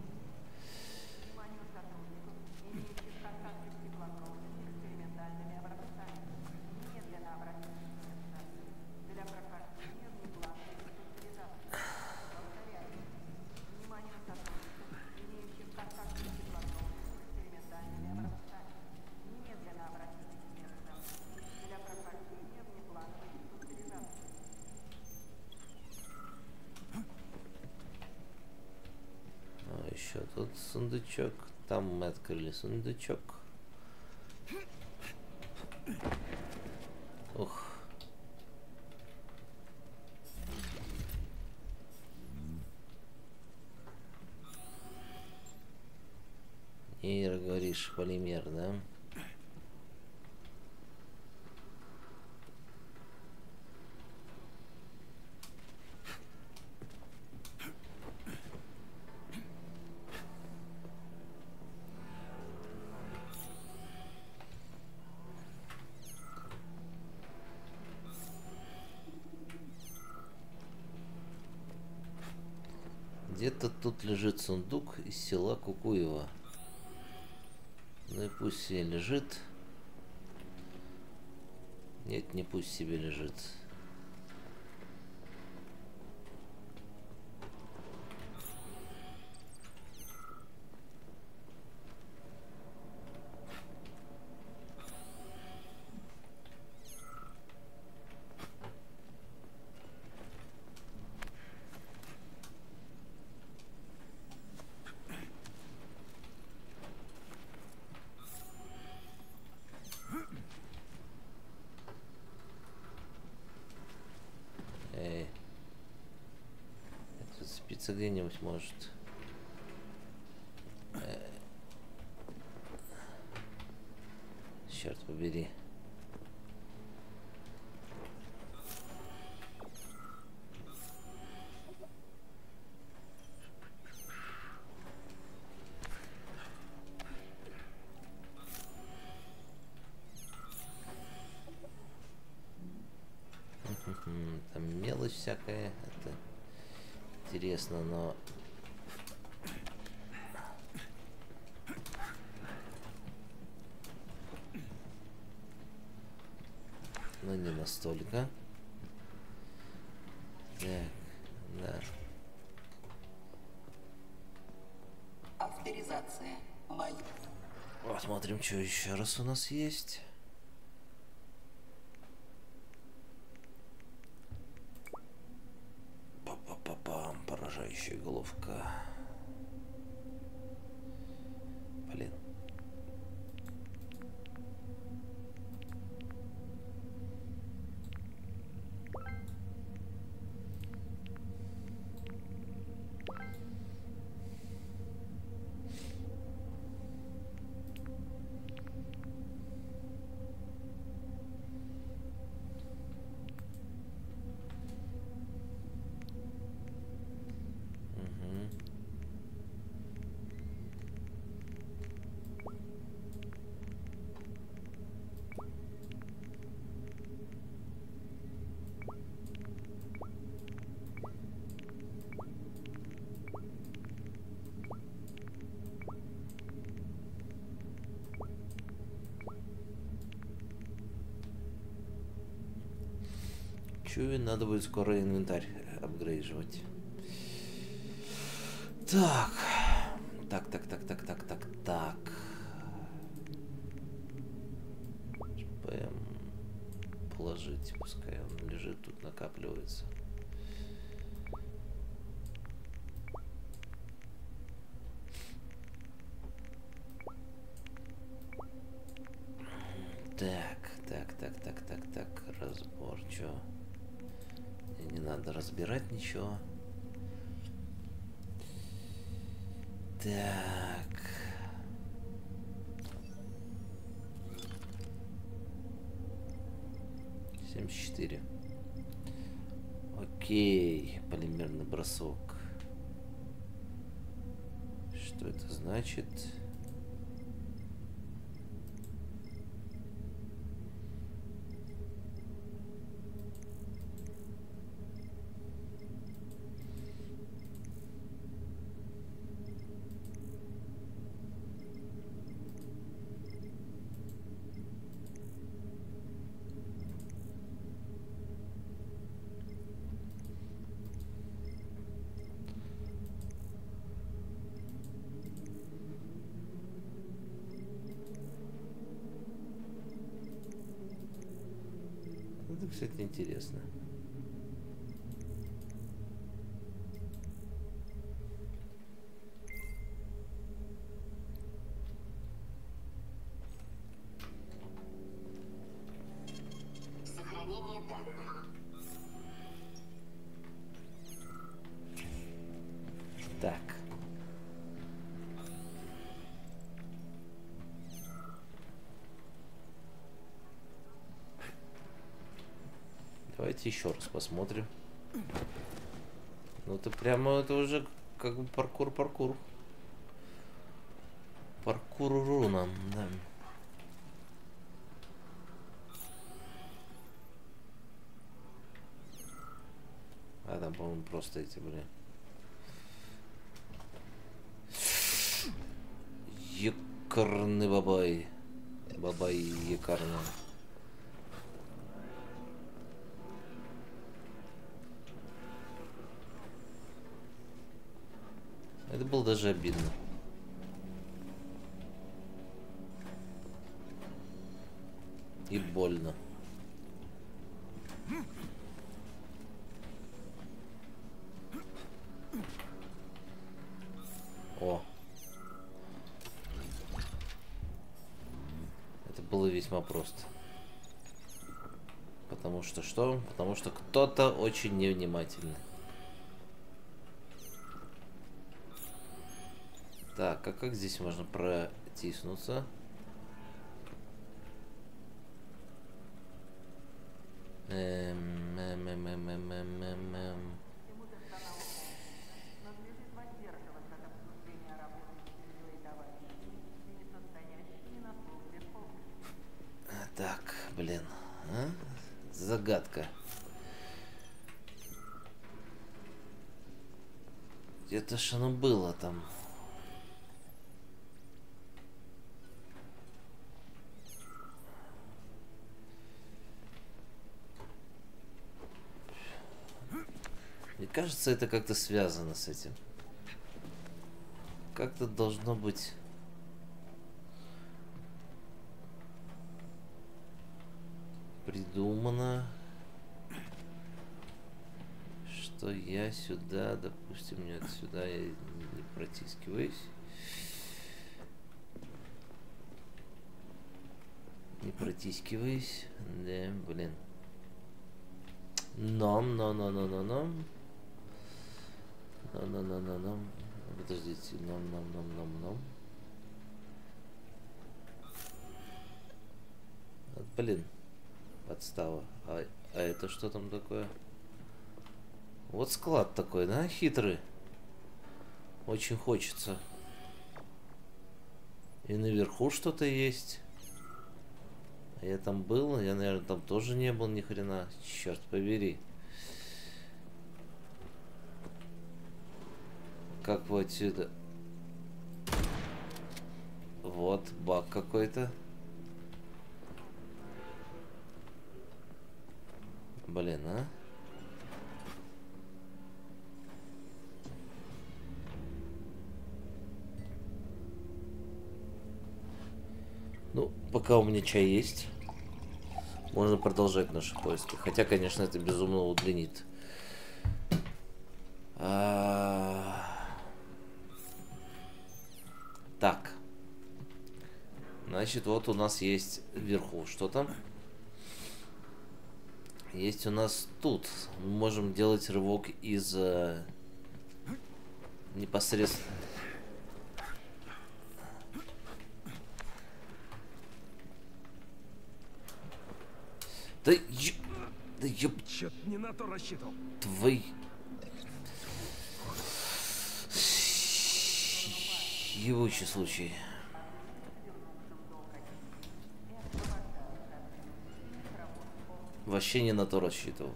Сундучок. Там мы открыли сундучок. Ух. Нейро, говоришь, полимер, да? Где-то тут лежит сундук из села Кукуева. Ну и пусть себе лежит. Нет, не пусть себе лежит. Спрячется где-нибудь, может. Э. Черт побери. Мгм, Там мелочь всякая. Это интересно, но... Но не настолько. Так, да. Авторизация. Моя. Посмотрим, что еще раз у нас есть. Надо будет скоро инвентарь апгрейживать. Так. Так, так, так, так, так, так, так. ПМ положить, пускай он лежит тут, накапливается. Так, так, так, так, так, так, разбор, чё? Не надо разбирать ничего. Так. Семьдесят четыре. Окей, полимерный бросок. Что это значит? Это, интересно. Давайте еще раз посмотрим. Ну это прямо это уже как бы паркур-паркур. Паркур руна, да. А там, по-моему, просто эти были. Якорный бабай. Бабай якорный. Даже обидно. И больно. О. Это было весьма просто. Потому что что? Потому что кто-то очень невнимательный. Так, а как здесь можно протиснуться? Эм, эм, эм, эм, эм, эм, эм, эм. Так, блин. А? Загадка. Где-то ж оно было там. Мне кажется, это как-то связано с этим. Как-то должно быть... Придумано, что я сюда, допустим, нет, сюда я не протискиваюсь. Не протискиваюсь. Да, блин. Ном, но, но, но, но. Но, ном. Подождите. Вот, блин, подстава. А, а это что там такое? Вот склад такой, да, хитрый. Очень хочется. И наверху что-то есть. А я там был, я, наверное, там тоже не был ни хрена. Черт побери. Как вот отсюда? Вот, баг какой-то. Блин, а? Ну, пока у меня чай есть, можно продолжать наши поиски. Хотя, конечно, это безумно удлинит. А... Значит, вот у нас есть вверху. Что там? Есть у нас тут. Мы можем делать рывок из э, непосредственно Да ё... Да ёб... Чё-то не на то рассчитывал. Твой... Ебучий случай. Вообще не на то рассчитывал.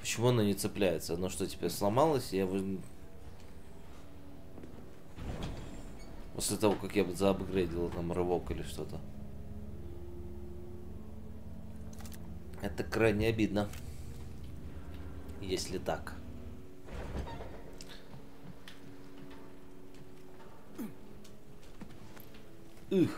Почему оно не цепляется? Оно что, теперь сломалось? Я бы... После того, как я заапгрейдил там рывок или что-то. Это крайне обидно. Если так. Ух.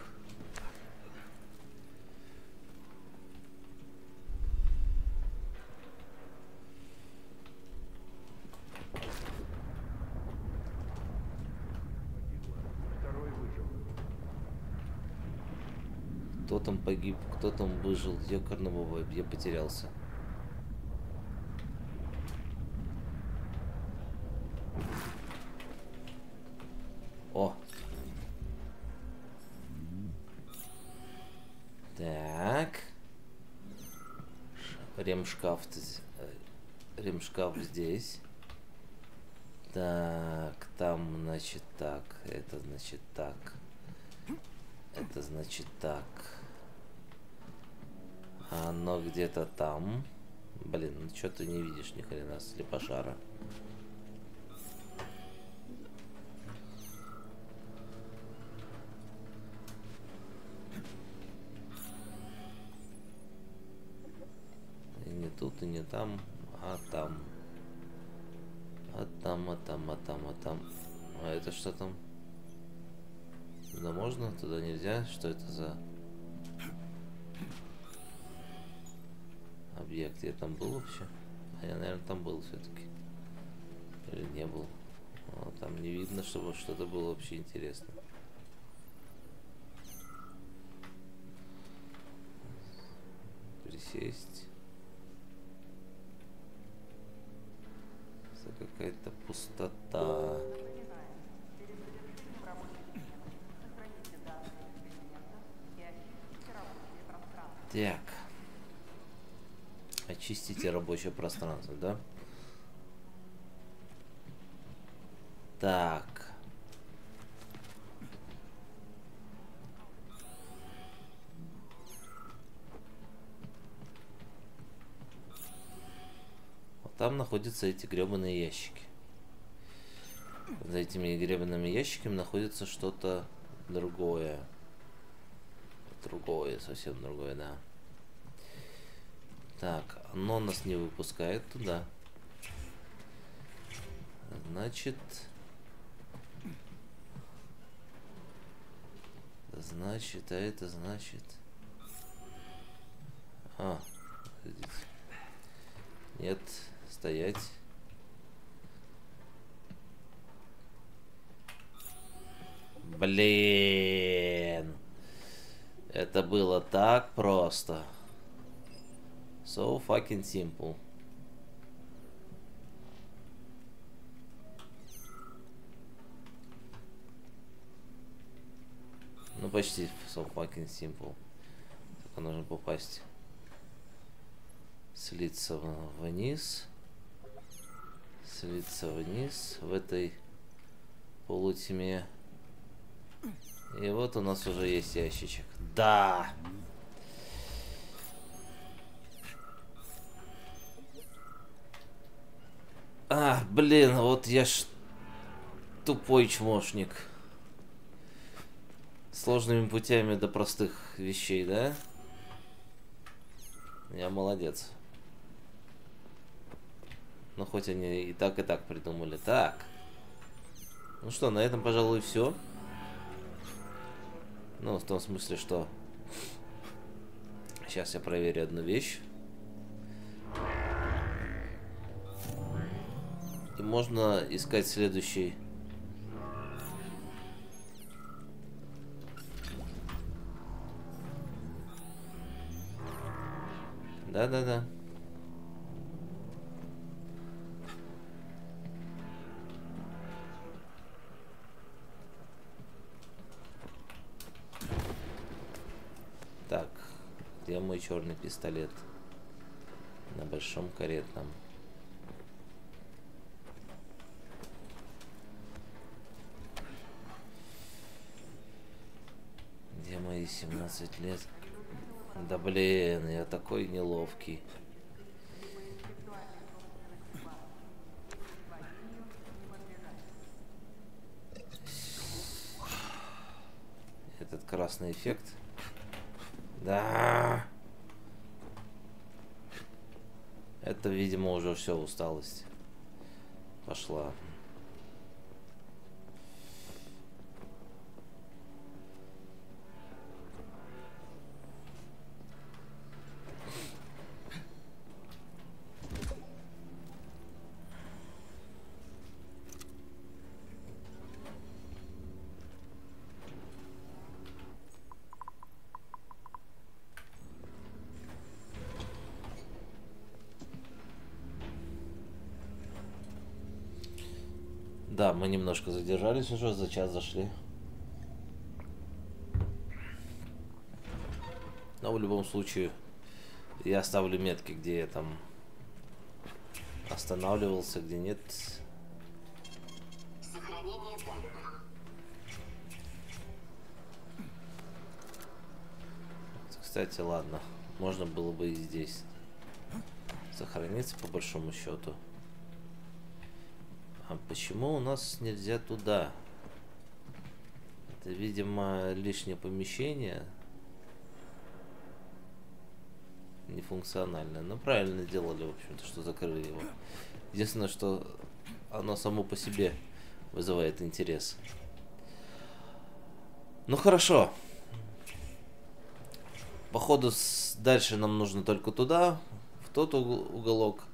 Второй выжил. Кто там погиб, кто там выжил, ёкарного я потерялся. О. Так. Ремшкаф, ремшкаф здесь. Так, там, значит, так, это, значит, так. Это значит так. Оно где-то там. Блин, ну что ты не видишь ни хрена слепошара. И не тут, и не там, а там. А там, а там, а там, а там. А это что там? Туда можно, туда нельзя. Что это за объект? Я там был вообще? А я, наверное, там был все-таки. Или не был. А, там не видно, чтобы что-то было вообще интересно. Присесть. Это какая-то пустота. Рабочее пространство, да? Так. Вот там находятся эти гребаные ящики. За этими гребаными ящиками находится что-то другое. Другое, совсем другое, да. Так, оно нас не выпускает туда. Значит... Значит, а это значит... А. Нет, стоять. Блин. Это было так просто. So fucking simple. Ну почти so fucking simple. Только нужно попасть. Слиться вниз. Слиться вниз в этой полутьме. И вот у нас уже есть ящичек. Да! А, блин, вот я ж тупой чмошник. Сложными путями до простых вещей, да? Я молодец. Ну, хоть они и так, и так придумали. Так. Ну что, на этом, пожалуй, все. Ну, в том смысле, что... Сейчас я проверю одну вещь. Можно искать следующий... Да-да-да. Так, где мой черный пистолет? На большом каретном. Мои 17 лет? Да блин, я такой неловкий. Этот красный эффект. Да. Это, видимо, уже все усталость пошла. Да, мы немножко задержались уже, за час зашли. Но в любом случае, я оставлю метки, где я там останавливался, где нет. Кстати, ладно. Можно было бы и здесь сохраниться по большому счету. А почему у нас нельзя туда? Это, видимо, лишнее помещение. Нефункциональное. Но правильно делали, в общем-то, что закрыли его. Единственное, что оно само по себе вызывает интерес. Ну хорошо. Походу, дальше нам нужно только туда, в тот уголок.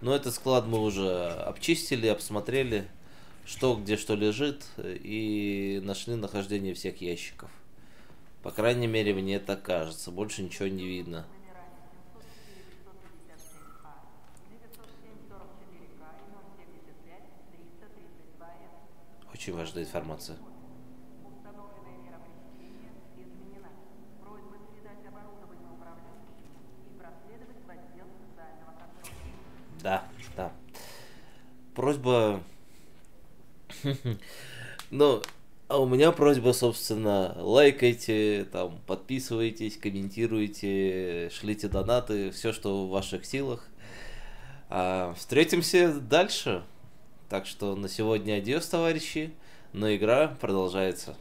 Но этот склад мы уже обчистили, обсмотрели, что где что лежит, и нашли нахождение всех ящиков. По крайней мере, мне так кажется. Больше ничего не видно. Очень важная информация. просьба... ну, а у меня просьба, собственно, лайкайте, там, подписывайтесь, комментируйте, шлите донаты, все, что в ваших силах. А, встретимся дальше. Так что на сегодня адьос, товарищи, но игра продолжается.